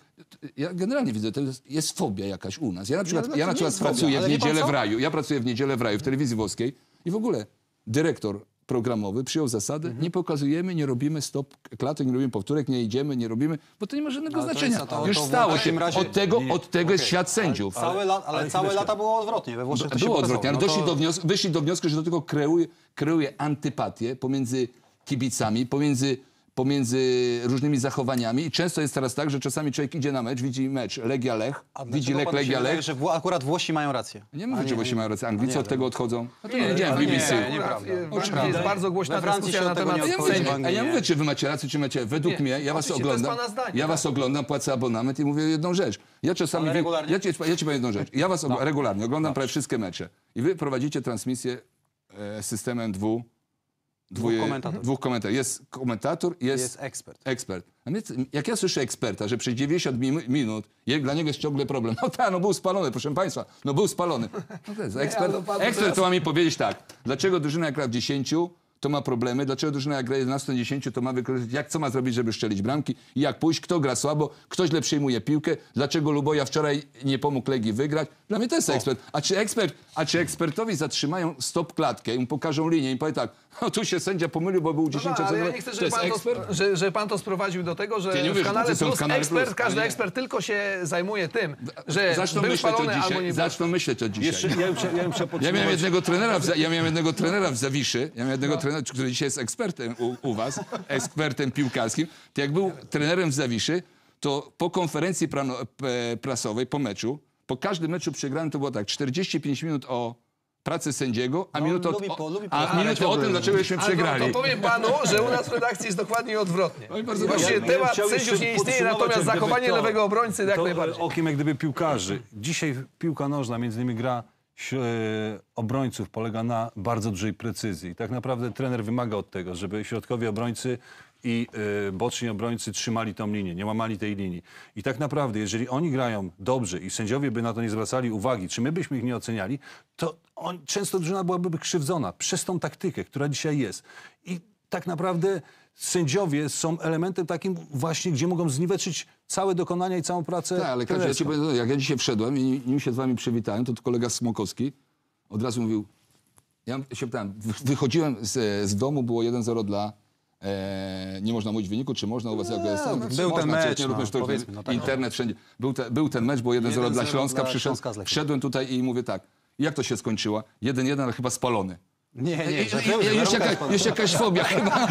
[SPEAKER 1] ja generalnie widzę, to jest, jest fobia jakaś u nas. Ja na przykład,
[SPEAKER 2] to
[SPEAKER 1] ja na
[SPEAKER 2] nie
[SPEAKER 1] przykład
[SPEAKER 2] jest fobia,
[SPEAKER 1] pracuję
[SPEAKER 2] ale
[SPEAKER 1] w
[SPEAKER 2] wie pan
[SPEAKER 1] niedzielę
[SPEAKER 2] co?
[SPEAKER 1] w raju. Ja pracuję w niedzielę w raju w telewizji włoskiej i w ogóle dyrektor programowy przyjął zasadę,
[SPEAKER 2] Mhm.
[SPEAKER 1] nie pokazujemy, nie robimy stop klatek, nie robimy powtórek, nie idziemy, nie robimy, bo to nie ma żadnego
[SPEAKER 2] Ale
[SPEAKER 1] znaczenia.
[SPEAKER 2] to-
[SPEAKER 1] Już
[SPEAKER 2] to
[SPEAKER 1] stało się.
[SPEAKER 2] razie-
[SPEAKER 1] Od tego, od tego jest świat sędziów.
[SPEAKER 2] Całe la, ale,
[SPEAKER 5] ale
[SPEAKER 2] całe lata było odwrotnie. We Włoszech
[SPEAKER 1] Było odwrotnie, ale
[SPEAKER 2] No to-
[SPEAKER 1] do wniosku, wyszli do wniosku, że do tego kreuje, kreuje antypatię pomiędzy kibicami, pomiędzy, pomiędzy różnymi zachowaniami i często jest teraz tak, że czasami człowiek idzie na mecz, widzi mecz Legia Lech,
[SPEAKER 2] A
[SPEAKER 1] widzi
[SPEAKER 2] dlaczego
[SPEAKER 1] Lech,
[SPEAKER 2] panu się
[SPEAKER 1] Legia
[SPEAKER 2] wydaje,
[SPEAKER 1] Lech.
[SPEAKER 2] że Wło- akurat Włosi mają rację.
[SPEAKER 1] Nie mówię, że właśnie mają rację. Anglicy
[SPEAKER 2] nie,
[SPEAKER 1] od tego odchodzą. No to nie, nie, w
[SPEAKER 4] ale
[SPEAKER 1] BBC.
[SPEAKER 2] nie,
[SPEAKER 4] Akurat,
[SPEAKER 2] nieprawda.
[SPEAKER 4] e, w Anglii
[SPEAKER 2] Nieprawda.
[SPEAKER 4] jest bardzo głośna
[SPEAKER 2] We Francji
[SPEAKER 4] dyskusja
[SPEAKER 2] się
[SPEAKER 4] na
[SPEAKER 2] od tego
[SPEAKER 4] temat
[SPEAKER 2] nie
[SPEAKER 1] A ja,
[SPEAKER 2] odchodzi.
[SPEAKER 1] mówię,
[SPEAKER 2] w Anglii
[SPEAKER 1] a ja
[SPEAKER 2] nie.
[SPEAKER 1] mówię, czy wy macie rację, czy macie. Według
[SPEAKER 4] Nie,
[SPEAKER 1] mnie, ja was
[SPEAKER 4] oczywiście, to jest
[SPEAKER 1] oglądam.
[SPEAKER 4] pana zdanie,
[SPEAKER 1] ja was oglądam, płacę abonament i mówię jedną rzecz. Ja czasami.
[SPEAKER 2] Ale regularnie?
[SPEAKER 1] Ja ci, ja ci powiem jedną rzecz. Ja was ogl- regularnie oglądam prawie wszystkie mecze. I wy prowadzicie transmisję e, systemem dwu.
[SPEAKER 2] Dwóch komentatorów.
[SPEAKER 1] Dwóch komentatorów. Jest komentator, jest,
[SPEAKER 2] Jest ekspert.
[SPEAKER 1] ekspert. A mnie, jak ja słyszę eksperta, że przez 90 mi- minut je, dla niego jest ciągle problem. No tak, no był spalony, proszę państwa. No był spalony. No to jest ekspert.
[SPEAKER 4] ale pan
[SPEAKER 1] ekspert to ma mi powiedzieć tak. Dlaczego drużyna jak gra w 10 to ma problemy, dlaczego drużyna jak gra 11 10 to ma wykorzystać, jak co ma zrobić, żeby szczelić bramki, i jak pójść, kto gra słabo, kto źle przyjmuje piłkę, dlaczego Luboja wczoraj nie pomógł Legii wygrać. Dla mnie to jest ekspert. A czy ekspert, a czy ekspertowi zatrzymają stop klatkę i mu pokażą linię i powie tak, no [laughs] tu się sędzia pomylił, bo był 10
[SPEAKER 4] No, ale ja nie chcę, żeby pan to, że, że pan to sprowadził do tego, że
[SPEAKER 1] nie
[SPEAKER 4] w kanale plus
[SPEAKER 1] kanale
[SPEAKER 4] ekspert,
[SPEAKER 1] plus,
[SPEAKER 4] każdy
[SPEAKER 1] nie.
[SPEAKER 4] ekspert tylko się zajmuje tym, że
[SPEAKER 1] Zaczną
[SPEAKER 4] był
[SPEAKER 1] myśleć
[SPEAKER 4] albo nie.
[SPEAKER 1] Zaczną myśleć o dzisiaj.
[SPEAKER 5] Jeszcze, ja bym ja bym
[SPEAKER 1] Ja miałem jednego trenera w, ja miałem jednego trenera w Zawiszy, ja miałem jednego trenera, który dzisiaj jest ekspertem u, u was, ekspertem piłkarskim. To jak był trenerem w Zawiszy, to po konferencji prano, prasowej, po meczu, po każdym meczu przegranym to było tak, 45 minut o pracy sędziego, a
[SPEAKER 2] No,
[SPEAKER 1] minutę, o-
[SPEAKER 2] lubi po- lubi
[SPEAKER 1] a minutę o tym, dlaczego
[SPEAKER 4] Ale
[SPEAKER 1] przegrali.
[SPEAKER 4] To, to powiem panu, że u nas w redakcji jest dokładnie odwrotnie.
[SPEAKER 1] Bardzo
[SPEAKER 4] Właściwie
[SPEAKER 5] Ja- ja
[SPEAKER 4] temat
[SPEAKER 5] chciał
[SPEAKER 4] sędziów nie istnieje, natomiast zachowanie
[SPEAKER 5] to-
[SPEAKER 4] lewego obrońcy jak
[SPEAKER 5] to,
[SPEAKER 4] najbardziej.
[SPEAKER 5] Okiem jak gdyby piłkarzy. Dzisiaj piłka nożna, między innymi gra e, obrońców, polega na bardzo dużej precyzji. I tak naprawdę trener wymaga od tego, żeby środkowi obrońcy i e, boczni obrońcy trzymali tą linię, nie łamali tej linii. I tak naprawdę, jeżeli oni grają dobrze i sędziowie by na to nie zwracali uwagi, czy my byśmy ich nie oceniali, to on, często drużyna byłaby krzywdzona przez tą taktykę, która dzisiaj jest. I tak naprawdę sędziowie są elementem takim właśnie, gdzie mogą zniweczyć całe dokonania i całą pracę
[SPEAKER 1] Tak, ale Kasia, ja ci powiem, jak ja dzisiaj wszedłem i nim się z wami przywitałem, to tu kolega Smokowski od razu mówił, ja się pytałem, wy- wychodziłem z, z domu, było 1-0 dla, e, nie można mówić wyniku, czy można u was jak jest?
[SPEAKER 2] był
[SPEAKER 1] Można,
[SPEAKER 2] ten
[SPEAKER 1] przecież
[SPEAKER 2] mecz,
[SPEAKER 1] nie róbmy
[SPEAKER 2] no,
[SPEAKER 1] sztuki.
[SPEAKER 2] powiedzmy, no tak.
[SPEAKER 1] Internet wszędzie. Był, te, był ten mecz, było 1-0 dla
[SPEAKER 2] 1-0
[SPEAKER 1] Śląska,
[SPEAKER 2] dla
[SPEAKER 1] przyszedł,
[SPEAKER 2] Śląska
[SPEAKER 1] wszedłem tutaj i mówię tak, jak to się skończyło? 1-1, ale chyba spalony.
[SPEAKER 2] Nie, nie, że-
[SPEAKER 1] już, jaka, już jakaś fobia chyba.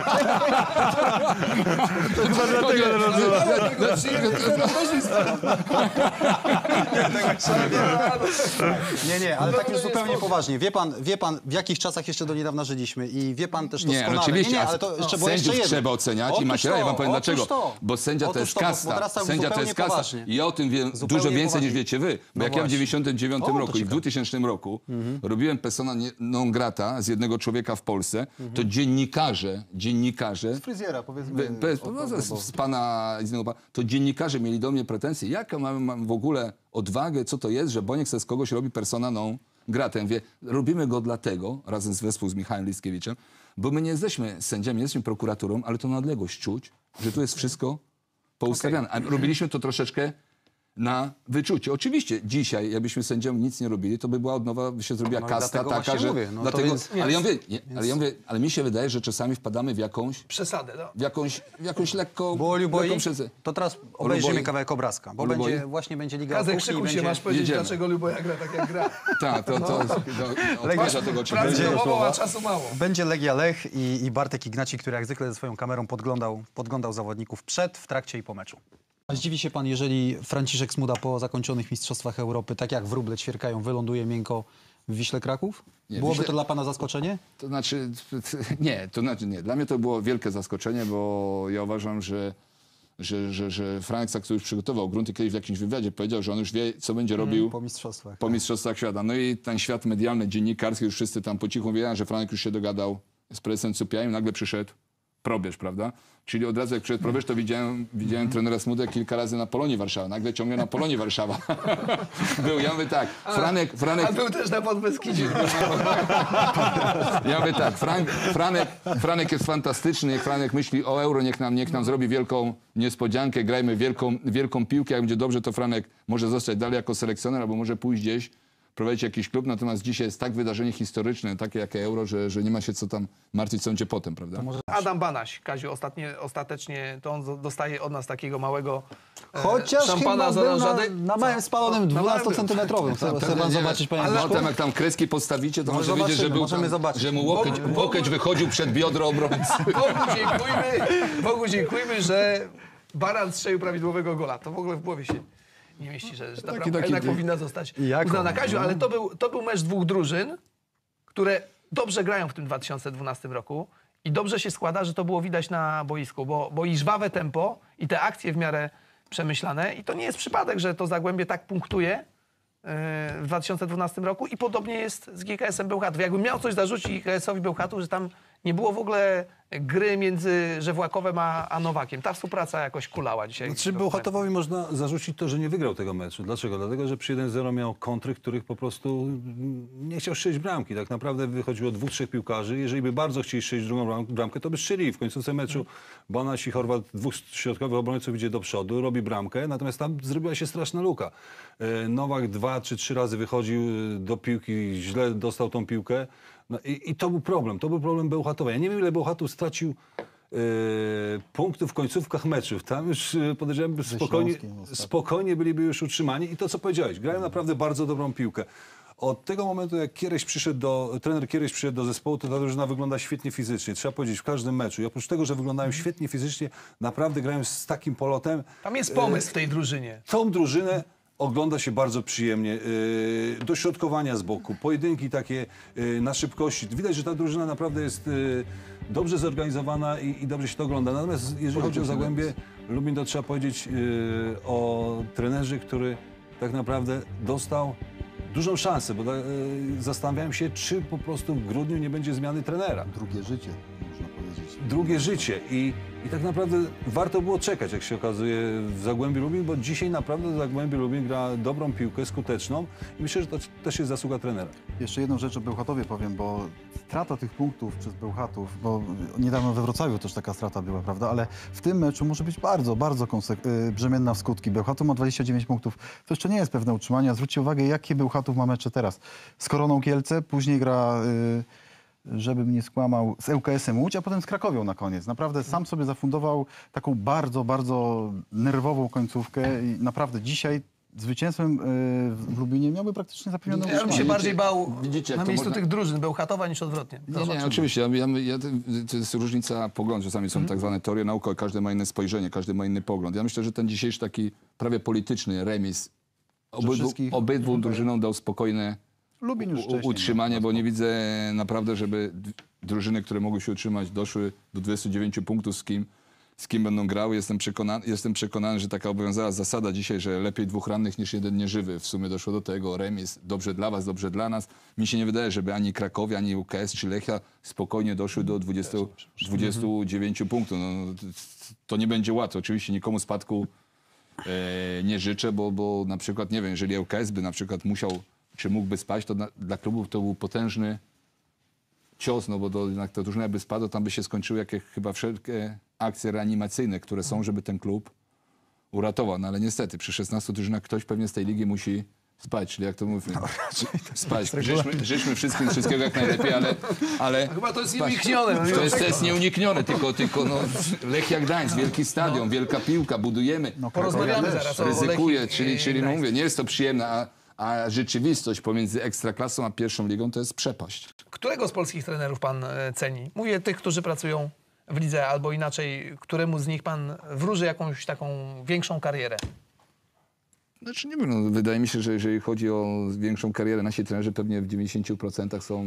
[SPEAKER 2] Nie, nie, ale tak już zupełnie poważnie. Wie pan, wie pan, w jakich czasach jeszcze do niedawna żyliśmy i wie pan też
[SPEAKER 1] Nie,
[SPEAKER 2] doskonale.
[SPEAKER 1] ale oczywiście,
[SPEAKER 2] nie, nie, ale to jeszcze było
[SPEAKER 1] sędziów
[SPEAKER 2] jeszcze
[SPEAKER 1] trzeba oceniać i macie rację, ja wam powiem dlaczego.
[SPEAKER 2] To.
[SPEAKER 1] Bo sędzia to jest kasta. Sędzia to jest kasta. I ja o tym wiem
[SPEAKER 2] Zupełnie
[SPEAKER 1] dużo więcej niż wiecie wy. Bo
[SPEAKER 2] No
[SPEAKER 1] jak ja w
[SPEAKER 2] właśnie.
[SPEAKER 1] 99
[SPEAKER 2] O, to
[SPEAKER 1] roku i w
[SPEAKER 2] ciekawe.
[SPEAKER 1] 2000 roku robiłem persona nie- non grata z jednego człowieka w Polsce, to dziennikarze, dziennikarze
[SPEAKER 3] Fryzjera, powiedzmy.
[SPEAKER 1] No, z, z pana z to dziennikarze mieli do mnie pretensje, jaką mam, mam w ogóle odwagę, co to jest, że Boniek z kogoś robi persona non grata. Ja Mówię, robimy go dlatego, razem z wespół z Michałem Liskiewiczem, bo my nie jesteśmy sędziami, nie jesteśmy prokuraturą, ale to na odległość czuć, że tu jest wszystko poustawiane. A robiliśmy to troszeczkę na wyczucie. Oczywiście dzisiaj, jakbyśmy sędziom nic nie robili, to by była odnowa, by się zrobiła
[SPEAKER 2] No
[SPEAKER 1] kasta taka, że...
[SPEAKER 2] mówię, no to
[SPEAKER 1] dlatego,
[SPEAKER 2] więc-
[SPEAKER 1] ale, ja mówię, nie, ale ja mówię, ale mi się wydaje, że czasami wpadamy w jakąś
[SPEAKER 4] Przesadę, no.
[SPEAKER 1] w jakąś, w jakąś lekko...
[SPEAKER 2] Było Luboi?
[SPEAKER 1] lekką przeze-
[SPEAKER 2] To teraz obejrzymy
[SPEAKER 1] Luboi.
[SPEAKER 2] kawałek obrazka, bo
[SPEAKER 1] Luboi?
[SPEAKER 2] będzie, właśnie będzie Liga
[SPEAKER 4] Kazek,
[SPEAKER 2] Kuchni
[SPEAKER 4] szykuj się,
[SPEAKER 2] będzie...
[SPEAKER 4] masz powiedzieć,
[SPEAKER 1] Jedziemy.
[SPEAKER 4] dlaczego Luboja gra tak jak gra. [laughs]
[SPEAKER 1] Tak, to, to, to, to odważa tego
[SPEAKER 4] Pracy
[SPEAKER 1] człowieka.
[SPEAKER 4] domową, a czasu mało.
[SPEAKER 2] Będzie Legia Lech i, i Bartek Ignaci, który jak zwykle ze swoją kamerą podglądał, podglądał zawodników przed, w trakcie i po meczu. Zdziwi się pan, jeżeli Franciszek Smuda po zakończonych Mistrzostwach Europy, tak jak wróble ćwierkają, wyląduje miękko w Wiśle Kraków?
[SPEAKER 1] Nie,
[SPEAKER 2] Byłoby
[SPEAKER 1] Wiśle-
[SPEAKER 2] to dla pana zaskoczenie?
[SPEAKER 1] To znaczy, [laughs] nie, to znaczy nie. Dla mnie to było wielkie zaskoczenie, bo ja uważam, że, że, że, że Franek Saks już przygotował grunty kiedyś w jakimś wywiadzie, powiedział, że on już wie, co będzie robił
[SPEAKER 2] Po Mistrzostwach.
[SPEAKER 1] po Mistrzostwach Świata. No i ten świat medialny, dziennikarski, już wszyscy tam po cichu mówili, że Franek już się dogadał z prezesem Cupiajem, nagle przyszedł probierz, prawda? Czyli od razu jak przyszedł probierz, to widziałem, widziałem trenera Smudę kilka razy na Polonii Warszawa. Nagle ciągle na Polonii Warszawa. [laughs] Był, ja mówię tak, Franek, Franek,
[SPEAKER 4] A był też na Podbeskidzie.
[SPEAKER 1] ja mówię tak, Frank, Franek, Franek jest fantastyczny, niech Franek myśli o euro, niech nam, niech nam zrobi wielką niespodziankę, grajmy wielką, wielką piłkę, jak będzie dobrze, to Franek może zostać dalej jako selekcjoner, albo może pójść gdzieś, prowadzić jakiś klub, natomiast dzisiaj jest tak wydarzenie historyczne, takie jak euro, że, że nie ma się co tam martwić, co będzie potem, prawda?
[SPEAKER 4] Adam Banaś, Kaziu, ostatnie, ostatecznie to on dostaje od nas takiego małego e,
[SPEAKER 2] Chociaż
[SPEAKER 4] szampana
[SPEAKER 2] chyba
[SPEAKER 4] za
[SPEAKER 2] był na, na małym spalonym
[SPEAKER 4] Na małym był.
[SPEAKER 2] 12-centymetrowym. Chce, chce pan zobaczyć, panie
[SPEAKER 1] Ale potem jak tam kreski postawicie, to może widzieć, że, był tam, że mu łokieć, łokieć wychodził przed biodro obrońcy. [laughs]
[SPEAKER 4] Bogu dziękujmy, Bogu dziękujmy, że Baran strzelił prawidłowego gola. To w ogóle w głowie się nie mieści, że, że ta
[SPEAKER 1] Taki-
[SPEAKER 4] bramka jednak powinna zostać
[SPEAKER 2] Jaką?
[SPEAKER 4] uznana. Kaziu, ale to był, to był mecz dwóch drużyn, które dobrze grają w tym 2012 roku i dobrze się składa, że to było widać na boisku, bo, bo i żwawe tempo i te akcje w miarę przemyślane i to nie jest przypadek, że to Zagłębie tak punktuje yy, w 2012 roku i podobnie jest z GKS-em Bełchatów. Jakbym miał coś zarzucić GKS-owi Bełchatów, że tam nie było w ogóle gry między Żewłakowem a, a Nowakiem. Ta współpraca jakoś kulała dzisiaj.
[SPEAKER 5] Czy Bełchatowowi można zarzucić to, że nie wygrał tego meczu? Dlaczego? Dlatego, że przy 1-0 miał kontry, których po prostu nie chciał strzelić bramki. Tak naprawdę wychodziło dwóch, trzech piłkarzy. Jeżeli by bardzo chcieli strzelić drugą bram- bramkę, to by strzelili. W końcówce meczu Banaś i Chorwat, dwóch środkowych obrońców idzie do przodu, robi bramkę, natomiast tam zrobiła się straszna luka. E, Nowak dwa czy trzy razy wychodził e, do piłki, źle dostał tą piłkę. No i, I to był problem. To był problem Bełchatowa. Ja nie wiem, ile Bełchatów stracił e, punktów w końcówkach meczów. Tam już e, podejrzewam, by spokojnie, spokojnie byliby już utrzymani. I to, co powiedziałeś, grają naprawdę bardzo dobrą piłkę. Od tego momentu, jak Kiereś przyszedł do, trener Kiereś przyszedł do zespołu, to ta drużyna wygląda świetnie fizycznie. Trzeba powiedzieć, w każdym meczu. I oprócz tego, że wyglądają świetnie fizycznie, naprawdę grają z takim polotem.
[SPEAKER 4] Tam jest pomysł w tej drużynie.
[SPEAKER 5] Tą drużynę ogląda się bardzo przyjemnie. Yy, dośrodkowania z boku, pojedynki takie yy, na szybkości. Widać, że ta drużyna naprawdę jest yy, dobrze zorganizowana i, i dobrze się to ogląda. Natomiast jeżeli chodzi o Zagłębie Lubin, to trzeba powiedzieć yy, o trenerze, który tak naprawdę dostał dużą szansę, bo yy, zastanawiałem się, czy po prostu w grudniu nie będzie zmiany trenera
[SPEAKER 3] Drugie życie.
[SPEAKER 5] Drugie życie i, i tak naprawdę warto było czekać, jak się okazuje, w Zagłębiu Lubin, bo dzisiaj naprawdę Zagłębiu Lubin gra dobrą piłkę, skuteczną i myślę, że to też jest zasługa trenera.
[SPEAKER 3] Jeszcze jedną rzecz o Bełchatowie powiem, bo strata tych punktów przez Bełchatów, bo niedawno we Wrocławiu też taka strata była, prawda, ale w tym meczu może być bardzo, bardzo y, brzemienna w skutki. Bełchatów ma 29 punktów. To jeszcze nie jest pewne utrzymanie. Zwróćcie uwagę, jakie Bełchatów ma mecze teraz. Z Koroną Kielce, później gra... Y, żebym nie skłamał, z ŁKS-em Łódź, a potem z Krakowią na koniec. Naprawdę sam sobie zafundował taką bardzo, bardzo nerwową końcówkę i naprawdę dzisiaj zwycięstwem y, w Lubinie miałby praktycznie zapewnione
[SPEAKER 4] Ja bym się
[SPEAKER 3] utrzymanie.
[SPEAKER 4] bardziej bał
[SPEAKER 1] widzicie, jak
[SPEAKER 4] na
[SPEAKER 1] to
[SPEAKER 4] miejscu
[SPEAKER 1] można-
[SPEAKER 4] tych drużyn Bełchatowa niż odwrotnie.
[SPEAKER 1] Nie, nie,
[SPEAKER 4] Zobaczymy.
[SPEAKER 1] oczywiście. Ja, ja, ja, to jest różnica poglądu. Czasami
[SPEAKER 4] Mhm.
[SPEAKER 1] są tak zwane teorie naukowe, każdy ma inne spojrzenie, każdy ma inny pogląd. Ja myślę, że ten dzisiejszy taki prawie polityczny remis obydwu,
[SPEAKER 3] wszystkich-
[SPEAKER 1] obydwu drużynom dał spokojne
[SPEAKER 3] Lubin już wcześniej.
[SPEAKER 1] utrzymanie, bo nie widzę naprawdę, żeby drużyny, które mogły się utrzymać, doszły do 29 punktów z kim, z kim będą grały. Jestem przekonany, jestem przekonany, że taka obowiązała zasada dzisiaj, że lepiej dwóch rannych niż jeden nieżywy. W sumie doszło do tego. Remis dobrze dla was, dobrze dla nas. Mi się nie wydaje, żeby ani Krakowie, ani UKS czy Lechia spokojnie doszły do 20, 29 punktów. No, to- to nie będzie łatwo. Oczywiście nikomu spadku e, nie życzę, bo, bo na przykład, nie wiem, jeżeli ŁKS by na przykład musiał, czy mógłby spać, to na, dla klubów to był potężny cios, no bo to, jednak ta drużyna by spadła, tam by się skończyły jakie chyba wszelkie akcje reanimacyjne, które są, żeby ten klub uratował. No ale niestety, przy 16 drużynach ktoś pewnie z tej ligi musi spać, czyli jak to mówię, spać. Życzmy, życzmy wszystkim wszystkiego jak najlepiej, ale... ale
[SPEAKER 4] Chyba to jest
[SPEAKER 1] spać.
[SPEAKER 4] nieuniknione. no
[SPEAKER 1] To jest, to jest nieuniknione, tylko, tylko no, Lechia Gdańsk, wielki stadion, wielka piłka, budujemy.
[SPEAKER 4] Porozmawiamy zaraz o
[SPEAKER 1] Ryzykuje, czyli, czyli no mówię, nie jest to przyjemne, a, a rzeczywistość pomiędzy Ekstraklasą a pierwszą ligą to jest przepaść.
[SPEAKER 4] Którego z polskich trenerów pan e, ceni? Mówię tych, którzy pracują w lidze, albo inaczej, któremu z nich pan wróży jakąś taką większą karierę?
[SPEAKER 1] Znaczy nie wiem, no, wydaje mi się, że jeżeli chodzi o większą karierę, nasi trenerzy pewnie w 90% są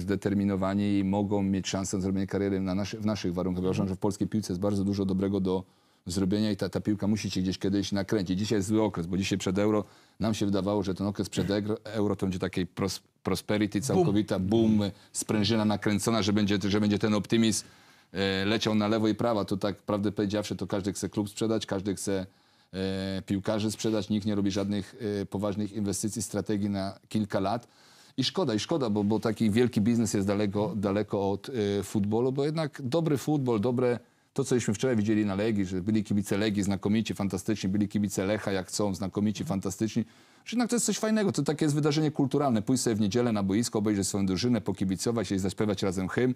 [SPEAKER 1] zdeterminowani i mogą mieć szansę na zrobienie kariery na naszy, w naszych warunkach. Uważam, że w polskiej piłce jest bardzo dużo dobrego do zrobienia i ta, ta piłka musi się gdzieś kiedyś nakręcić. Dzisiaj jest zły okres, bo dzisiaj przed euro nam się wydawało, że ten okres przed euro, to będzie takiej pros, prosperity całkowita, boom, sprężyna nakręcona, że będzie, że będzie ten optymizm e, leciał na lewo i prawo, to tak prawdę powiedziawszy, to każdy chce klub sprzedać, każdy chce e, piłkarzy sprzedać, nikt nie robi żadnych e, poważnych inwestycji, strategii na kilka lat. I szkoda, i szkoda, bo, bo taki wielki biznes jest daleko, daleko od e, futbolu, bo jednak dobry futbol, dobre, to cośmy wczoraj widzieli na Legii, że byli kibice Legii znakomici, fantastyczni, byli kibice Lecha jak chcą, znakomici, fantastyczni, że jednak to jest coś fajnego, to takie jest wydarzenie kulturalne, pójść sobie w niedzielę na boisko, obejrzeć swoją drużynę, pokibicować i zaśpiewać razem hymn.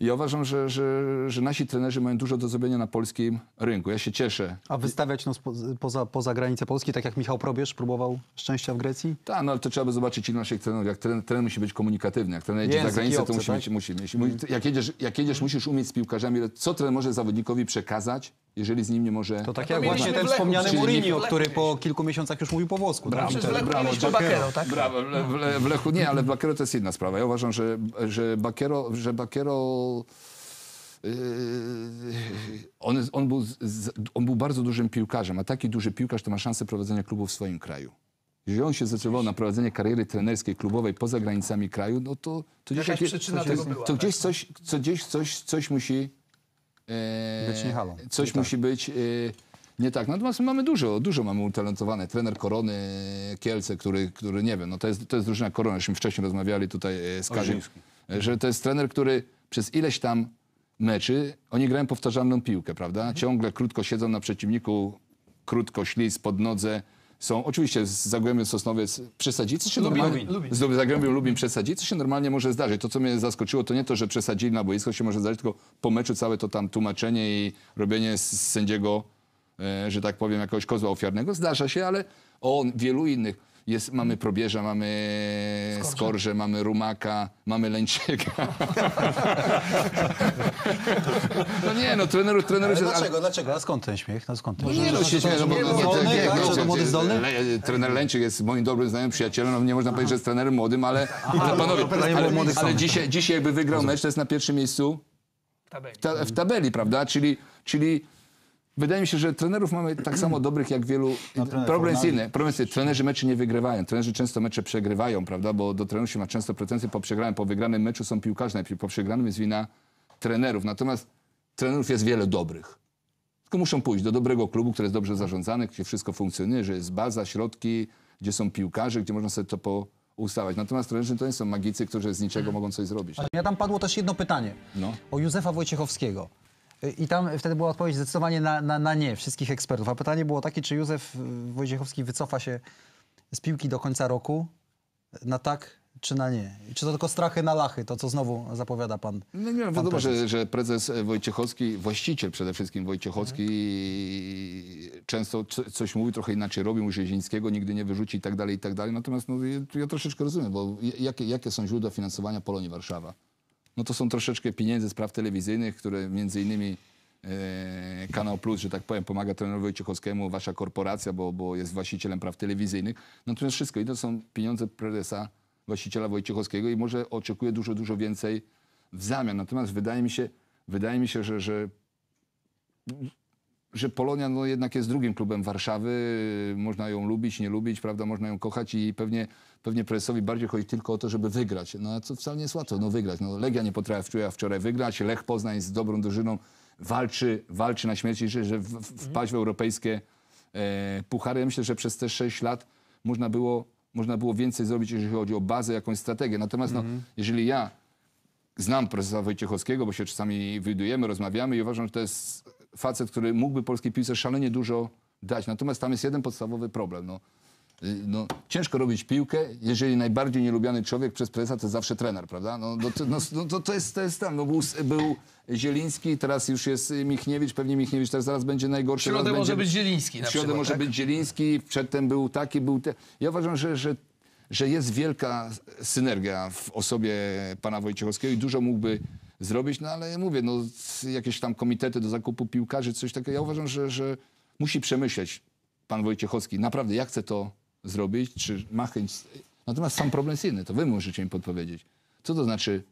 [SPEAKER 1] I ja uważam, że, że, że nasi trenerzy mają dużo do zrobienia na polskim rynku. Ja się cieszę.
[SPEAKER 2] A wystawiać nos po, poza, poza granicę Polski, tak jak Michał Probierz próbował szczęścia w Grecji?
[SPEAKER 1] Tak, no ale to trzeba by zobaczyć ilu naszych trenerów. Jak trener, trener musi być komunikatywny. Jak trener jedzie za
[SPEAKER 2] Język i
[SPEAKER 1] granicę, to
[SPEAKER 2] obce,
[SPEAKER 1] musi,
[SPEAKER 2] tak?
[SPEAKER 1] mieć, musi mieć. mu- Jak jedziesz, jak jedziesz, musisz umieć z piłkarzami, co trener może zawodnikowi przekazać, jeżeli z nim nie może...
[SPEAKER 2] To tak
[SPEAKER 4] to
[SPEAKER 2] jak
[SPEAKER 4] mieliśmy
[SPEAKER 2] właśnie
[SPEAKER 4] w
[SPEAKER 2] ten
[SPEAKER 4] Lechu,
[SPEAKER 2] wspomniany
[SPEAKER 4] czyli
[SPEAKER 2] Mourinho, który po kilku miesiącach już mówił po włosku. tak?
[SPEAKER 4] Przecież w Lechu
[SPEAKER 1] brawo,
[SPEAKER 4] mieliśmy
[SPEAKER 1] Bakero.
[SPEAKER 4] Bakero, tak?
[SPEAKER 1] Brawo, w, Le- w, Le- w Lechu nie, ale w Bakero to jest inna sprawa. Ja uważam, że, że Bakero, że Bakero yy, on, jest- on, był, z- z, on był bardzo dużym piłkarzem, a taki duży piłkarz to ma szansę prowadzenia klubu w swoim kraju. Jeżeli on się zdecydował na prowadzenie kariery trenerskiej, klubowej poza granicami kraju, no to, to gdzieś,
[SPEAKER 4] Jakaś
[SPEAKER 1] jakieś-
[SPEAKER 4] przyczyna
[SPEAKER 1] to,
[SPEAKER 4] tego była,
[SPEAKER 1] to
[SPEAKER 4] tak?
[SPEAKER 1] gdzieś coś, co gdzieś coś, coś musi
[SPEAKER 2] Być nie halo.
[SPEAKER 1] Coś musi być e, nie tak. Natomiast mamy dużo, dużo mamy utalentowane. Trener Korony Kielce, który, który nie wiem, no to jest, to jest drużyna Korony. Żeśmy wcześniej rozmawiali tutaj e, z Kaziem, e, że to jest trener, który przez ileś tam meczy, oni grają powtarzalną piłkę, prawda? Ciągle krótko siedzą na przeciwniku, krótko ślis pod nodze. Są oczywiście z Zagłębiem Sosnowiec przesadzili, co się
[SPEAKER 4] Lubin,
[SPEAKER 1] normalnie...
[SPEAKER 4] Lubin.
[SPEAKER 1] Z Zagłębiem Lubin przesadzili, co się normalnie może zdarzyć. To, co mnie zaskoczyło, to nie to, że przesadzili na boisko, się może zdarzyć, tylko po meczu całe to tam tłumaczenie i robienie z z sędziego, e, że tak powiem, jakiegoś kozła ofiarnego. Zdarza się, ale o wielu innych. Jest, mamy Probierza, mamy Skorże, mamy Rumaka, mamy Lęczyka. [laughs] no nie, no trenerów, trenerów...
[SPEAKER 2] Ale
[SPEAKER 1] jest- ale-
[SPEAKER 2] dlaczego, dlaczego? A skąd ten śmiech? No skąd ten
[SPEAKER 1] no
[SPEAKER 2] śmiech?
[SPEAKER 1] nie no, się śmieję, no bo...
[SPEAKER 2] nie,
[SPEAKER 1] no,
[SPEAKER 2] zdolny,
[SPEAKER 1] nie,
[SPEAKER 2] tak?
[SPEAKER 1] nie,
[SPEAKER 2] Że to młody zdolny?
[SPEAKER 1] Le, trener Lęczyk jest moim dobrym znajomym przyjacielem, no nie można powiedzieć, że jest trenerem młodym, ale, ale panowie, ale,
[SPEAKER 2] młodych
[SPEAKER 1] ale dzisiaj, dzisiaj jakby wygrał mecz, to jest na pierwszym miejscu
[SPEAKER 4] Tabeli.
[SPEAKER 1] ta, w tabeli, prawda? Czyli, czyli wydaje mi się, że trenerów mamy tak samo [clears throat] dobrych jak wielu. Problem jest inny. Problem jest. Trenerzy meczy nie wygrywają. Trenerzy często mecze przegrywają, prawda? Bo do trenerów się ma często pretensje po przegranym. Po wygranym meczu są piłkarze najpierw. Po przegranym jest wina trenerów. Natomiast trenerów jest wiele dobrych. Tylko muszą pójść do dobrego klubu, który jest dobrze zarządzany, gdzie wszystko funkcjonuje, że jest baza, środki, gdzie są piłkarze, gdzie można sobie to poustawać. Natomiast trenerzy to nie są magicy, którzy z niczego [clears throat] mogą coś zrobić.
[SPEAKER 2] Ja tam padło też jedno pytanie
[SPEAKER 1] No.
[SPEAKER 2] o Józefa Wojciechowskiego. I tam wtedy była odpowiedź zdecydowanie na, na, na nie wszystkich ekspertów. A pytanie było takie, czy Józef Wojciechowski wycofa się z piłki do końca roku na tak czy na nie? I czy to tylko strachy na lachy, to co znowu zapowiada pan?
[SPEAKER 1] No nie, wiadomo, że, że prezes Wojciechowski, właściciel przede wszystkim Wojciechowski często co- coś mówi, trochę inaczej robi, że Zielińskiego nigdy nie wyrzuci i tak dalej, i tak dalej. Natomiast no, ja, ja troszeczkę rozumiem, bo jakie, jakie są źródła finansowania Polonii Warszawa? No to są troszeczkę pieniędzy z praw telewizyjnych, które między innymi e, Kanał Plus, że tak powiem, pomaga trenerowi Wojciechowskiemu, wasza korporacja, bo, bo jest właścicielem praw telewizyjnych. Natomiast wszystko i to są pieniądze prezesa, właściciela Wojciechowskiego i może oczekuje dużo, dużo więcej w zamian. Natomiast wydaje mi się, wydaje mi się że, że, że Polonia no, jednak jest drugim klubem Warszawy. Można ją lubić, nie lubić, prawda? Można ją kochać i pewnie, pewnie prezesowi bardziej chodzi tylko o to, żeby wygrać. No a co wcale nie jest łatwo, no wygrać. No, Legia nie potrafiła wczoraj wygrać, Lech Poznań z dobrą drużyną walczy, walczy na śmierć, i że, że w, w, wpaść w europejskie e, puchary. Ja myślę, że przez te 6 lat można było, można było więcej zrobić, jeżeli chodzi o bazę, jakąś strategię. Natomiast no, jeżeli ja znam prezesa Wojciechowskiego, bo się czasami widujemy, rozmawiamy i uważam, że to jest facet, który mógłby polskiej piłce szalenie dużo dać. Natomiast tam jest jeden podstawowy problem. No, no, ciężko robić piłkę, jeżeli najbardziej nielubiany człowiek przez prezesa to jest zawsze trener, prawda? No, no, to, no, no, to, to, jest, to jest tam. No, był, był Zieliński, teraz już jest Michniewicz, pewnie Michniewicz teraz zaraz będzie
[SPEAKER 4] W
[SPEAKER 1] najgorszy.
[SPEAKER 4] środę
[SPEAKER 1] zaraz
[SPEAKER 4] może
[SPEAKER 1] będzie,
[SPEAKER 4] być Zieliński na
[SPEAKER 1] w środę
[SPEAKER 4] przykład,
[SPEAKER 1] może
[SPEAKER 4] tak?
[SPEAKER 1] być Zieliński, przedtem był taki, był. Ja uważam, że, że, że jest wielka synergia w osobie pana Wojciechowskiego i dużo mógłby zrobić, no ale mówię, no jakieś tam komitety do zakupu piłkarzy, coś takiego. Ja uważam, że, że musi przemyśleć pan Wojciechowski. Naprawdę, jak chce to zrobić, czy ma chęć... Natomiast sam problem jest inny, to wy możecie mi podpowiedzieć. Co to znaczy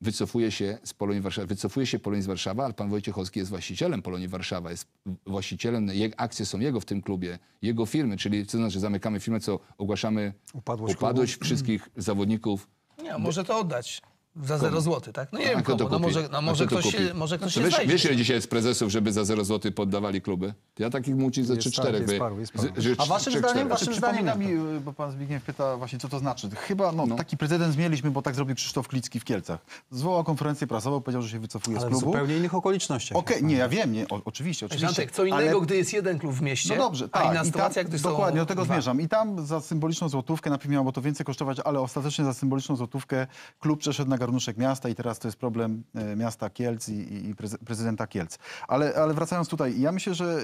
[SPEAKER 1] wycofuje się z Polonii Warszawa, wycofuje się Polonii z Warszawa, ale pan Wojciechowski jest właścicielem Polonii Warszawa, jest właścicielem, jego, akcje są jego w tym klubie, jego firmy, czyli co to znaczy zamykamy firmę, co ogłaszamy
[SPEAKER 2] Upadłość
[SPEAKER 1] upadłość wszystkich zawodników.
[SPEAKER 4] Nie, może to oddać. Za 0 zł, tak? No nie wiem
[SPEAKER 1] A
[SPEAKER 4] komu. No może, no
[SPEAKER 1] A
[SPEAKER 4] może,
[SPEAKER 1] kto to
[SPEAKER 4] ktoś,
[SPEAKER 1] kupi?
[SPEAKER 4] się, może ktoś
[SPEAKER 1] To
[SPEAKER 4] się
[SPEAKER 1] wiesz,
[SPEAKER 4] znajdzie.
[SPEAKER 1] wiesz, ile dzisiaj jest prezesów, żeby za 0 zł poddawali kluby? Ja takich muci ze
[SPEAKER 6] Jest
[SPEAKER 1] 3-4.
[SPEAKER 6] tak, jest
[SPEAKER 1] by-
[SPEAKER 6] paru, jest
[SPEAKER 1] z-
[SPEAKER 6] paru.
[SPEAKER 1] że
[SPEAKER 2] A waszym zdaniem, waszym
[SPEAKER 3] Znaczy,
[SPEAKER 2] zdaniem
[SPEAKER 3] bo pan Zbigniew pyta właśnie, co to znaczy. Chyba no, taki precedens mieliśmy, bo tak zrobił Krzysztof Klicki w Kielcach. Zwołał konferencję prasową, powiedział, że się wycofuje
[SPEAKER 2] Ale
[SPEAKER 3] z
[SPEAKER 2] w
[SPEAKER 3] klubu.
[SPEAKER 2] zupełnie innych okolicznościach.
[SPEAKER 3] Okej, nie, ja wiem, nie, o, oczywiście, oczywiście.
[SPEAKER 4] Co innego,
[SPEAKER 3] ale-
[SPEAKER 4] gdy jest jeden klub w mieście,
[SPEAKER 3] No dobrze,
[SPEAKER 4] a
[SPEAKER 3] tak.
[SPEAKER 4] inna
[SPEAKER 3] i
[SPEAKER 4] sytuacja, gdy są
[SPEAKER 3] Dokładnie, do tego zmierzam. I tam za symboliczną złotówkę, najpierw miało to więcej kosztować, ale ostatecznie za symboliczną złotówkę klub przeszedł na garnuszek miasta i teraz to jest problem e, miasta Kielc i, i, prezydenta Kielc. Ale, ale wracając tutaj, ja myślę, że e,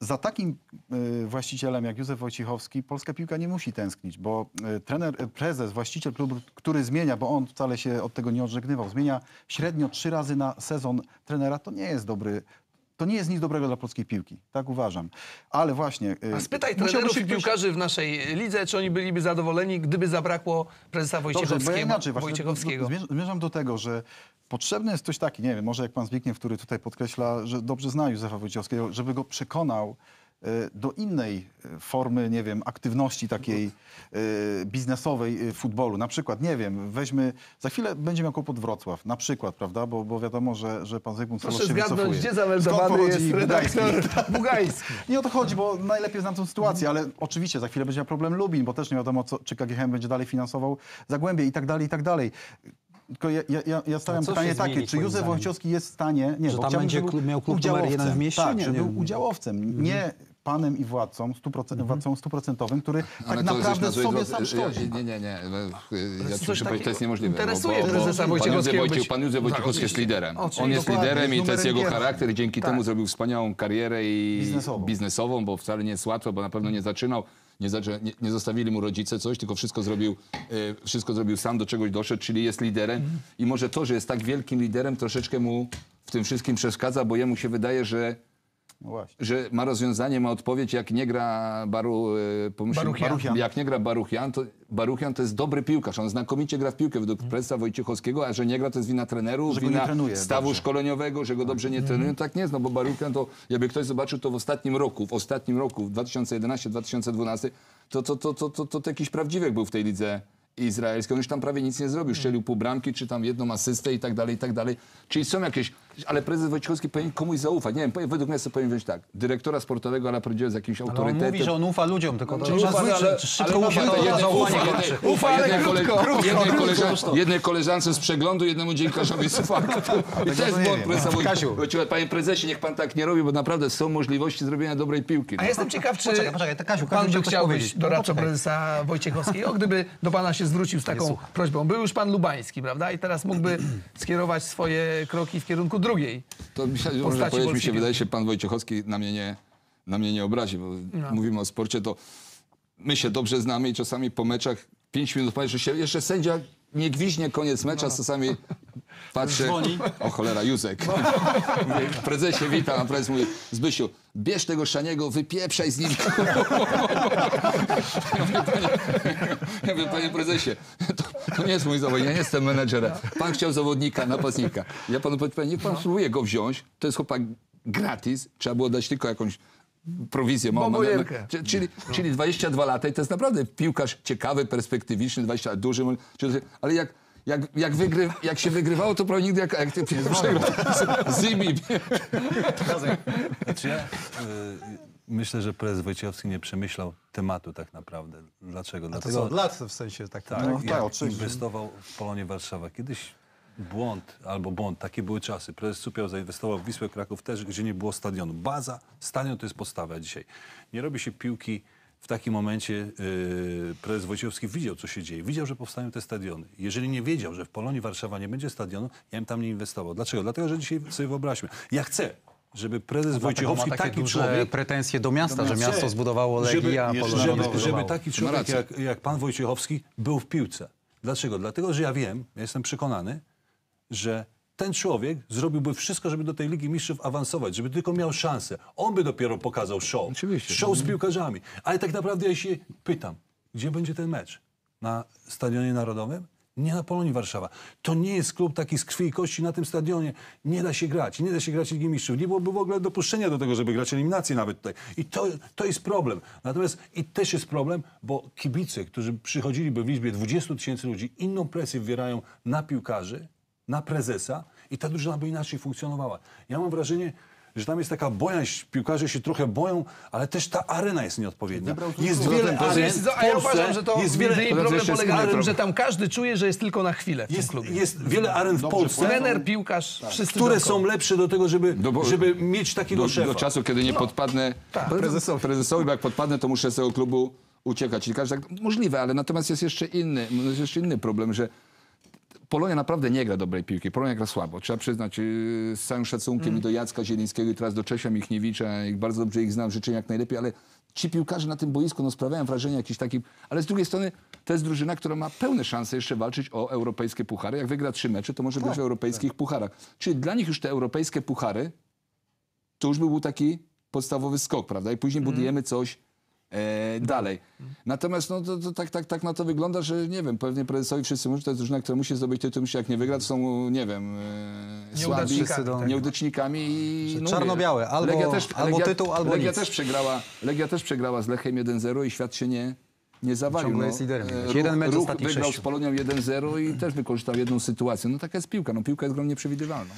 [SPEAKER 3] za takim e, właścicielem jak Józef Wojciechowski polska piłka nie musi tęsknić, bo trener, prezes, właściciel klubu, który zmienia, bo on wcale się od tego nie odżegnywał, zmienia średnio trzy razy na sezon trenera, to nie jest dobry to nie jest nic dobrego dla polskiej piłki, tak uważam. Ale właśnie... e,
[SPEAKER 4] A spytaj trenerów
[SPEAKER 3] się
[SPEAKER 4] piłkarzy w naszej lidze, czy oni byliby zadowoleni, gdyby zabrakło prezesa
[SPEAKER 3] Dobrze, bo ja
[SPEAKER 4] Wojciechowskiego.
[SPEAKER 3] inaczej właśnie
[SPEAKER 4] Wojciechowskiego.
[SPEAKER 3] zmierz- zmierzam do tego, że potrzebny jest ktoś taki, nie wiem, może jak pan Zbigniew, który tutaj podkreśla, że dobrze zna Józefa Wojciechowskiego, żeby go przekonał do innej e, formy, nie wiem, aktywności takiej e, biznesowej e, futbolu. Na przykład, nie wiem, weźmy, za chwilę będzie miał kłopot Wrocław, na przykład, prawda, bo, bo wiadomo, że, że pan Zygmunt
[SPEAKER 4] Proszę
[SPEAKER 3] Solos się
[SPEAKER 4] zgadnąć,
[SPEAKER 3] wycofuje.
[SPEAKER 4] gdzie zameldowany jest redaktor [laughs] Bugajski.
[SPEAKER 3] Nie o to chodzi, bo najlepiej znam tę sytuację, ale oczywiście za chwilę będzie miał problem Lubin, bo też nie wiadomo, co, czy KGHM będzie dalej finansował Zagłębie i tak dalej, i tak dalej. Tylko ja, ja, ja- ja stawiam pytanie takie,
[SPEAKER 2] zmieni
[SPEAKER 3] czy Józef? Wojciechowski jest w stanie... Nie,
[SPEAKER 2] Że
[SPEAKER 3] bo
[SPEAKER 2] tam
[SPEAKER 3] chciałbym,
[SPEAKER 2] będzie klub- miał klub numer
[SPEAKER 3] udziałowcem.
[SPEAKER 2] jeden w mieście?
[SPEAKER 3] Tak,
[SPEAKER 2] Nie,
[SPEAKER 3] że
[SPEAKER 2] nie
[SPEAKER 3] był.
[SPEAKER 2] Mhm.
[SPEAKER 3] udziałowcem, nie panem i władcą, 100%, władcą stuprocentowym, który
[SPEAKER 1] Ale
[SPEAKER 3] tak
[SPEAKER 1] to
[SPEAKER 3] naprawdę
[SPEAKER 1] żeś
[SPEAKER 3] sobie
[SPEAKER 1] nazwał-
[SPEAKER 3] sam szkodzi.
[SPEAKER 1] Nie, nie, nie. Ja
[SPEAKER 4] coś
[SPEAKER 1] ci muszę powiedzieć, to jest niemożliwe. bo-
[SPEAKER 4] interesuje
[SPEAKER 1] bo- bo
[SPEAKER 4] prezesa
[SPEAKER 1] pan Józef
[SPEAKER 4] Wojciechowskiego
[SPEAKER 1] Wojciech-
[SPEAKER 4] być-
[SPEAKER 1] Pan Józef
[SPEAKER 4] Tak,
[SPEAKER 1] Wojciechowski jest liderem. On jest liderem i to jest jego charakter i dzięki
[SPEAKER 4] Tak.
[SPEAKER 1] temu zrobił wspaniałą karierę i
[SPEAKER 3] Biznesową.
[SPEAKER 1] biznesową, bo wcale nie jest łatwo, bo na pewno nie zaczynał. Nie, nie, nie zostawili mu rodzice coś, tylko wszystko zrobił, e, wszystko zrobił sam, do czegoś doszedł, czyli jest liderem. I może to, że jest tak wielkim liderem, troszeczkę mu w tym wszystkim przeszkadza, bo jemu się wydaje, że
[SPEAKER 3] No właśnie.
[SPEAKER 1] że ma rozwiązanie, ma odpowiedź, jak nie gra Baru, e, pomyśl-
[SPEAKER 4] Baruchian.
[SPEAKER 3] Baruchian.
[SPEAKER 1] jak nie gra Baruchian, to Baruchian to jest dobry piłkarz, on znakomicie gra w piłkę według prezesa Wojciechowskiego, a że nie gra, to jest wina trenerów,
[SPEAKER 3] Że
[SPEAKER 1] wina
[SPEAKER 3] trenuje
[SPEAKER 1] stawu
[SPEAKER 3] dobrze.
[SPEAKER 1] szkoleniowego, że go dobrze nie trenują. Tak nie jest, no bo Baruchian to, jakby ktoś zobaczył to w ostatnim roku, w ostatnim roku, w 2011-2012, to, to, to, to, to, to, to jakiś prawdziwek był w tej lidze izraelskiej. On już tam prawie nic nie zrobił. Strzelił pół bramki, czy tam jedną asystę i tak dalej, i tak dalej. Czyli są jakieś... Ale prezes Wojciechowski powinien komuś zaufać. Nie wiem, według mnie sobie powinien wziąć tak. Dyrektora sportowego, ale powiedział z jakimś
[SPEAKER 2] Ale on
[SPEAKER 1] autorytetem.
[SPEAKER 2] mówi, że on ufa ludziom, tylko to
[SPEAKER 1] Ufa,
[SPEAKER 2] trzeba
[SPEAKER 1] ale-
[SPEAKER 2] ale, szybko
[SPEAKER 1] ufa,
[SPEAKER 2] ufa,
[SPEAKER 1] to
[SPEAKER 2] zaufanie
[SPEAKER 1] ufa,
[SPEAKER 2] kończy.
[SPEAKER 4] Ufa, ale
[SPEAKER 1] jednej kole-
[SPEAKER 4] krótko, krótko,
[SPEAKER 1] jednej
[SPEAKER 4] krótko,
[SPEAKER 1] koleżan-
[SPEAKER 4] krótko.
[SPEAKER 1] Jednej koleżance z przeglądu, jednemu dziennikarzowi z faktu. [laughs] I to jest błąd prezesa
[SPEAKER 3] Kasiu.
[SPEAKER 1] Wojciechowskiego. Panie prezesie, niech pan tak nie robi, bo naprawdę są możliwości zrobienia dobrej piłki.
[SPEAKER 4] A
[SPEAKER 1] no.
[SPEAKER 4] jestem ciekaw, czy
[SPEAKER 2] Poczekaj, poczekaj, to Kasiu, Kasiu
[SPEAKER 4] pan by
[SPEAKER 2] chciał
[SPEAKER 4] być.
[SPEAKER 2] No,
[SPEAKER 4] doradcą prezesa Wojciechowskiego, gdyby do pana się zwrócił z taką prośbą. Był już pan Lubański, prawda? I teraz mógłby [clears throat] skierować swoje kroki w kierunku drugiej.
[SPEAKER 1] To
[SPEAKER 4] postaci
[SPEAKER 1] powiedzieć, mi się wydaje się, pan Wojciechowski na mnie nie, na mnie nie obrazi, bo
[SPEAKER 4] No.
[SPEAKER 1] mówimy o sporcie, to my się dobrze znamy i czasami po meczach pięć minut po meczu się jeszcze sędzia nie gwiźnie koniec mecza,
[SPEAKER 4] No.
[SPEAKER 1] czasami [laughs] patrzę, o cholera, Józek. Mówię, [laughs] Prezesie, witam, a prezes mówi, Zbysiu, bierz tego Szaniego, wypieprzaj z nim. Ja mówię, panie, ja mówię, panie prezesie, to, to nie jest mój zawodnik, ja nie jestem menedżerem. Pan chciał zawodnika, napastnika. Ja panu powiem, niech pan spróbuje go wziąć, to jest chłopak gratis, trzeba było dać tylko jakąś prowizję małą.
[SPEAKER 4] Bombonierkę.
[SPEAKER 1] Czy- Czyli, czyli 22 lata i to jest naprawdę piłkarz ciekawy, perspektywiczny, 20 lat, duży, ale jak, jak, jak, wygry, jak się wygrywało, to prawie nigdy jak, jak ty przegrał z, z Imi.
[SPEAKER 5] Znaczy ja, y, myślę, że prezes Wojciechowski nie przemyślał tematu tak naprawdę. Dlaczego?
[SPEAKER 6] To
[SPEAKER 5] Dlatego,
[SPEAKER 6] co, od lat w sensie tak.
[SPEAKER 5] tak,
[SPEAKER 3] No, tak, oczywiście.
[SPEAKER 5] inwestował w Polonię Warszawa. Kiedyś błąd albo błąd, takie były czasy. Prezes Supiał zainwestował w Wisłę Kraków też, gdzie nie było stadionu. Baza, stadion to jest podstawa dzisiaj. Nie robi się piłki w takim momencie yy, prezes Wojciechowski widział, co się dzieje. Widział, że powstają te stadiony. Jeżeli nie wiedział, że w Polonii Warszawa nie będzie stadionu, ja bym tam nie inwestował. Dlaczego? Dlatego, że dzisiaj sobie wyobraźmy. Ja chcę, żeby prezes
[SPEAKER 2] ma
[SPEAKER 5] Wojciechowski,
[SPEAKER 2] takie
[SPEAKER 5] taki
[SPEAKER 2] duże
[SPEAKER 5] człowiek,
[SPEAKER 2] pretensje do miasta, że
[SPEAKER 5] miasta.
[SPEAKER 2] miasto zbudowało
[SPEAKER 5] żeby,
[SPEAKER 2] Legia, a
[SPEAKER 5] żeby,
[SPEAKER 2] Polonia
[SPEAKER 5] żeby, żeby
[SPEAKER 2] zbudowało.
[SPEAKER 5] taki
[SPEAKER 1] Ma
[SPEAKER 5] człowiek jak, jak pan Wojciechowski był w piłce. Dlaczego? Dlatego, że ja wiem, ja jestem przekonany, że ten człowiek zrobiłby wszystko, żeby do tej Ligi Mistrzów awansować, żeby tylko miał szansę. On by dopiero pokazał show.
[SPEAKER 1] Oczywiście.
[SPEAKER 5] Show z piłkarzami. Ale tak naprawdę ja się pytam, gdzie będzie ten mecz? Na Stadionie Narodowym? Nie na Polonii Warszawa. To nie jest klub taki z krwi i kości na tym stadionie. Nie da się grać. Nie da się grać Ligi Mistrzów. Nie byłoby w ogóle dopuszczenia do tego, żeby grać eliminację nawet tutaj. I to, to jest problem. Natomiast i też jest problem, bo kibice, którzy przychodziliby w liczbie 20 tysięcy ludzi, inną presję wywierają na piłkarzy, na prezesa i ta drużyna by inaczej funkcjonowała. Ja mam wrażenie, że tam jest taka bojaźń, piłkarze się trochę boją, ale też ta arena jest nieodpowiednia. Jest wiele aren
[SPEAKER 1] tym-
[SPEAKER 5] w
[SPEAKER 4] A ja uważam, że to
[SPEAKER 5] jest wiele,
[SPEAKER 4] problem
[SPEAKER 1] jest
[SPEAKER 4] polega na tym, że tam każdy czuje, że jest tylko na chwilę w tym
[SPEAKER 5] jest,
[SPEAKER 4] klubie.
[SPEAKER 5] jest wiele aren w Polsce,
[SPEAKER 4] Trener, piłkarz, wszyscy
[SPEAKER 5] które
[SPEAKER 4] dookoła.
[SPEAKER 5] są lepsze do tego, żeby,
[SPEAKER 1] Do- bo-
[SPEAKER 5] żeby mieć takiego
[SPEAKER 1] do,
[SPEAKER 5] szefa.
[SPEAKER 1] do czasu, kiedy nie podpadnę
[SPEAKER 3] prezesowi.
[SPEAKER 1] prezesowi, bo jak podpadnę, to muszę z tego klubu uciekać. I każdy, tak, możliwe, ale natomiast jest jeszcze inny, jest jeszcze inny problem, że Polonia naprawdę nie gra dobrej piłki. Polonia gra słabo. Trzeba przyznać yy, z całym szacunkiem i do Jacka Zielińskiego i teraz do Czesia Michniewicza. I bardzo dobrze ich znam, życzę jak najlepiej, ale ci piłkarze na tym boisku no, sprawiają wrażenie jakiś taki... Ale z drugiej strony to jest drużyna, która ma pełne szanse jeszcze walczyć o europejskie puchary. Jak wygra trzy mecze, to może być w europejskich pucharach. Czyli dla nich już te europejskie puchary to już by był taki podstawowy skok, prawda? I później budujemy coś e, dalej. Natomiast no, to, to tak, tak, tak na to wygląda, że nie wiem, pewnie prezesowi wszyscy mówią, że to jest drużyna, która musi zdobyć tytuł, myślę, jak nie wygra, to są, nie wiem, e, słabi,
[SPEAKER 4] Nieudacznikami, tak.
[SPEAKER 1] nieudacznikami i... No
[SPEAKER 2] czarno-białe, albo- albo tytuł, albo
[SPEAKER 1] Legia
[SPEAKER 2] nic.
[SPEAKER 1] też przegrała, Legia też przegrała z Lechem 1-0 i świat się nie, nie zawalił.
[SPEAKER 2] Ciągle
[SPEAKER 1] no.
[SPEAKER 2] jest liderem.
[SPEAKER 1] E,
[SPEAKER 2] Jeden mecz
[SPEAKER 1] ruch wygrał
[SPEAKER 2] sześciu.
[SPEAKER 1] z Polonią 1-0 i też wykorzystał jedną sytuację. No taka jest piłka, no piłka jest grą nieprzewidywalną.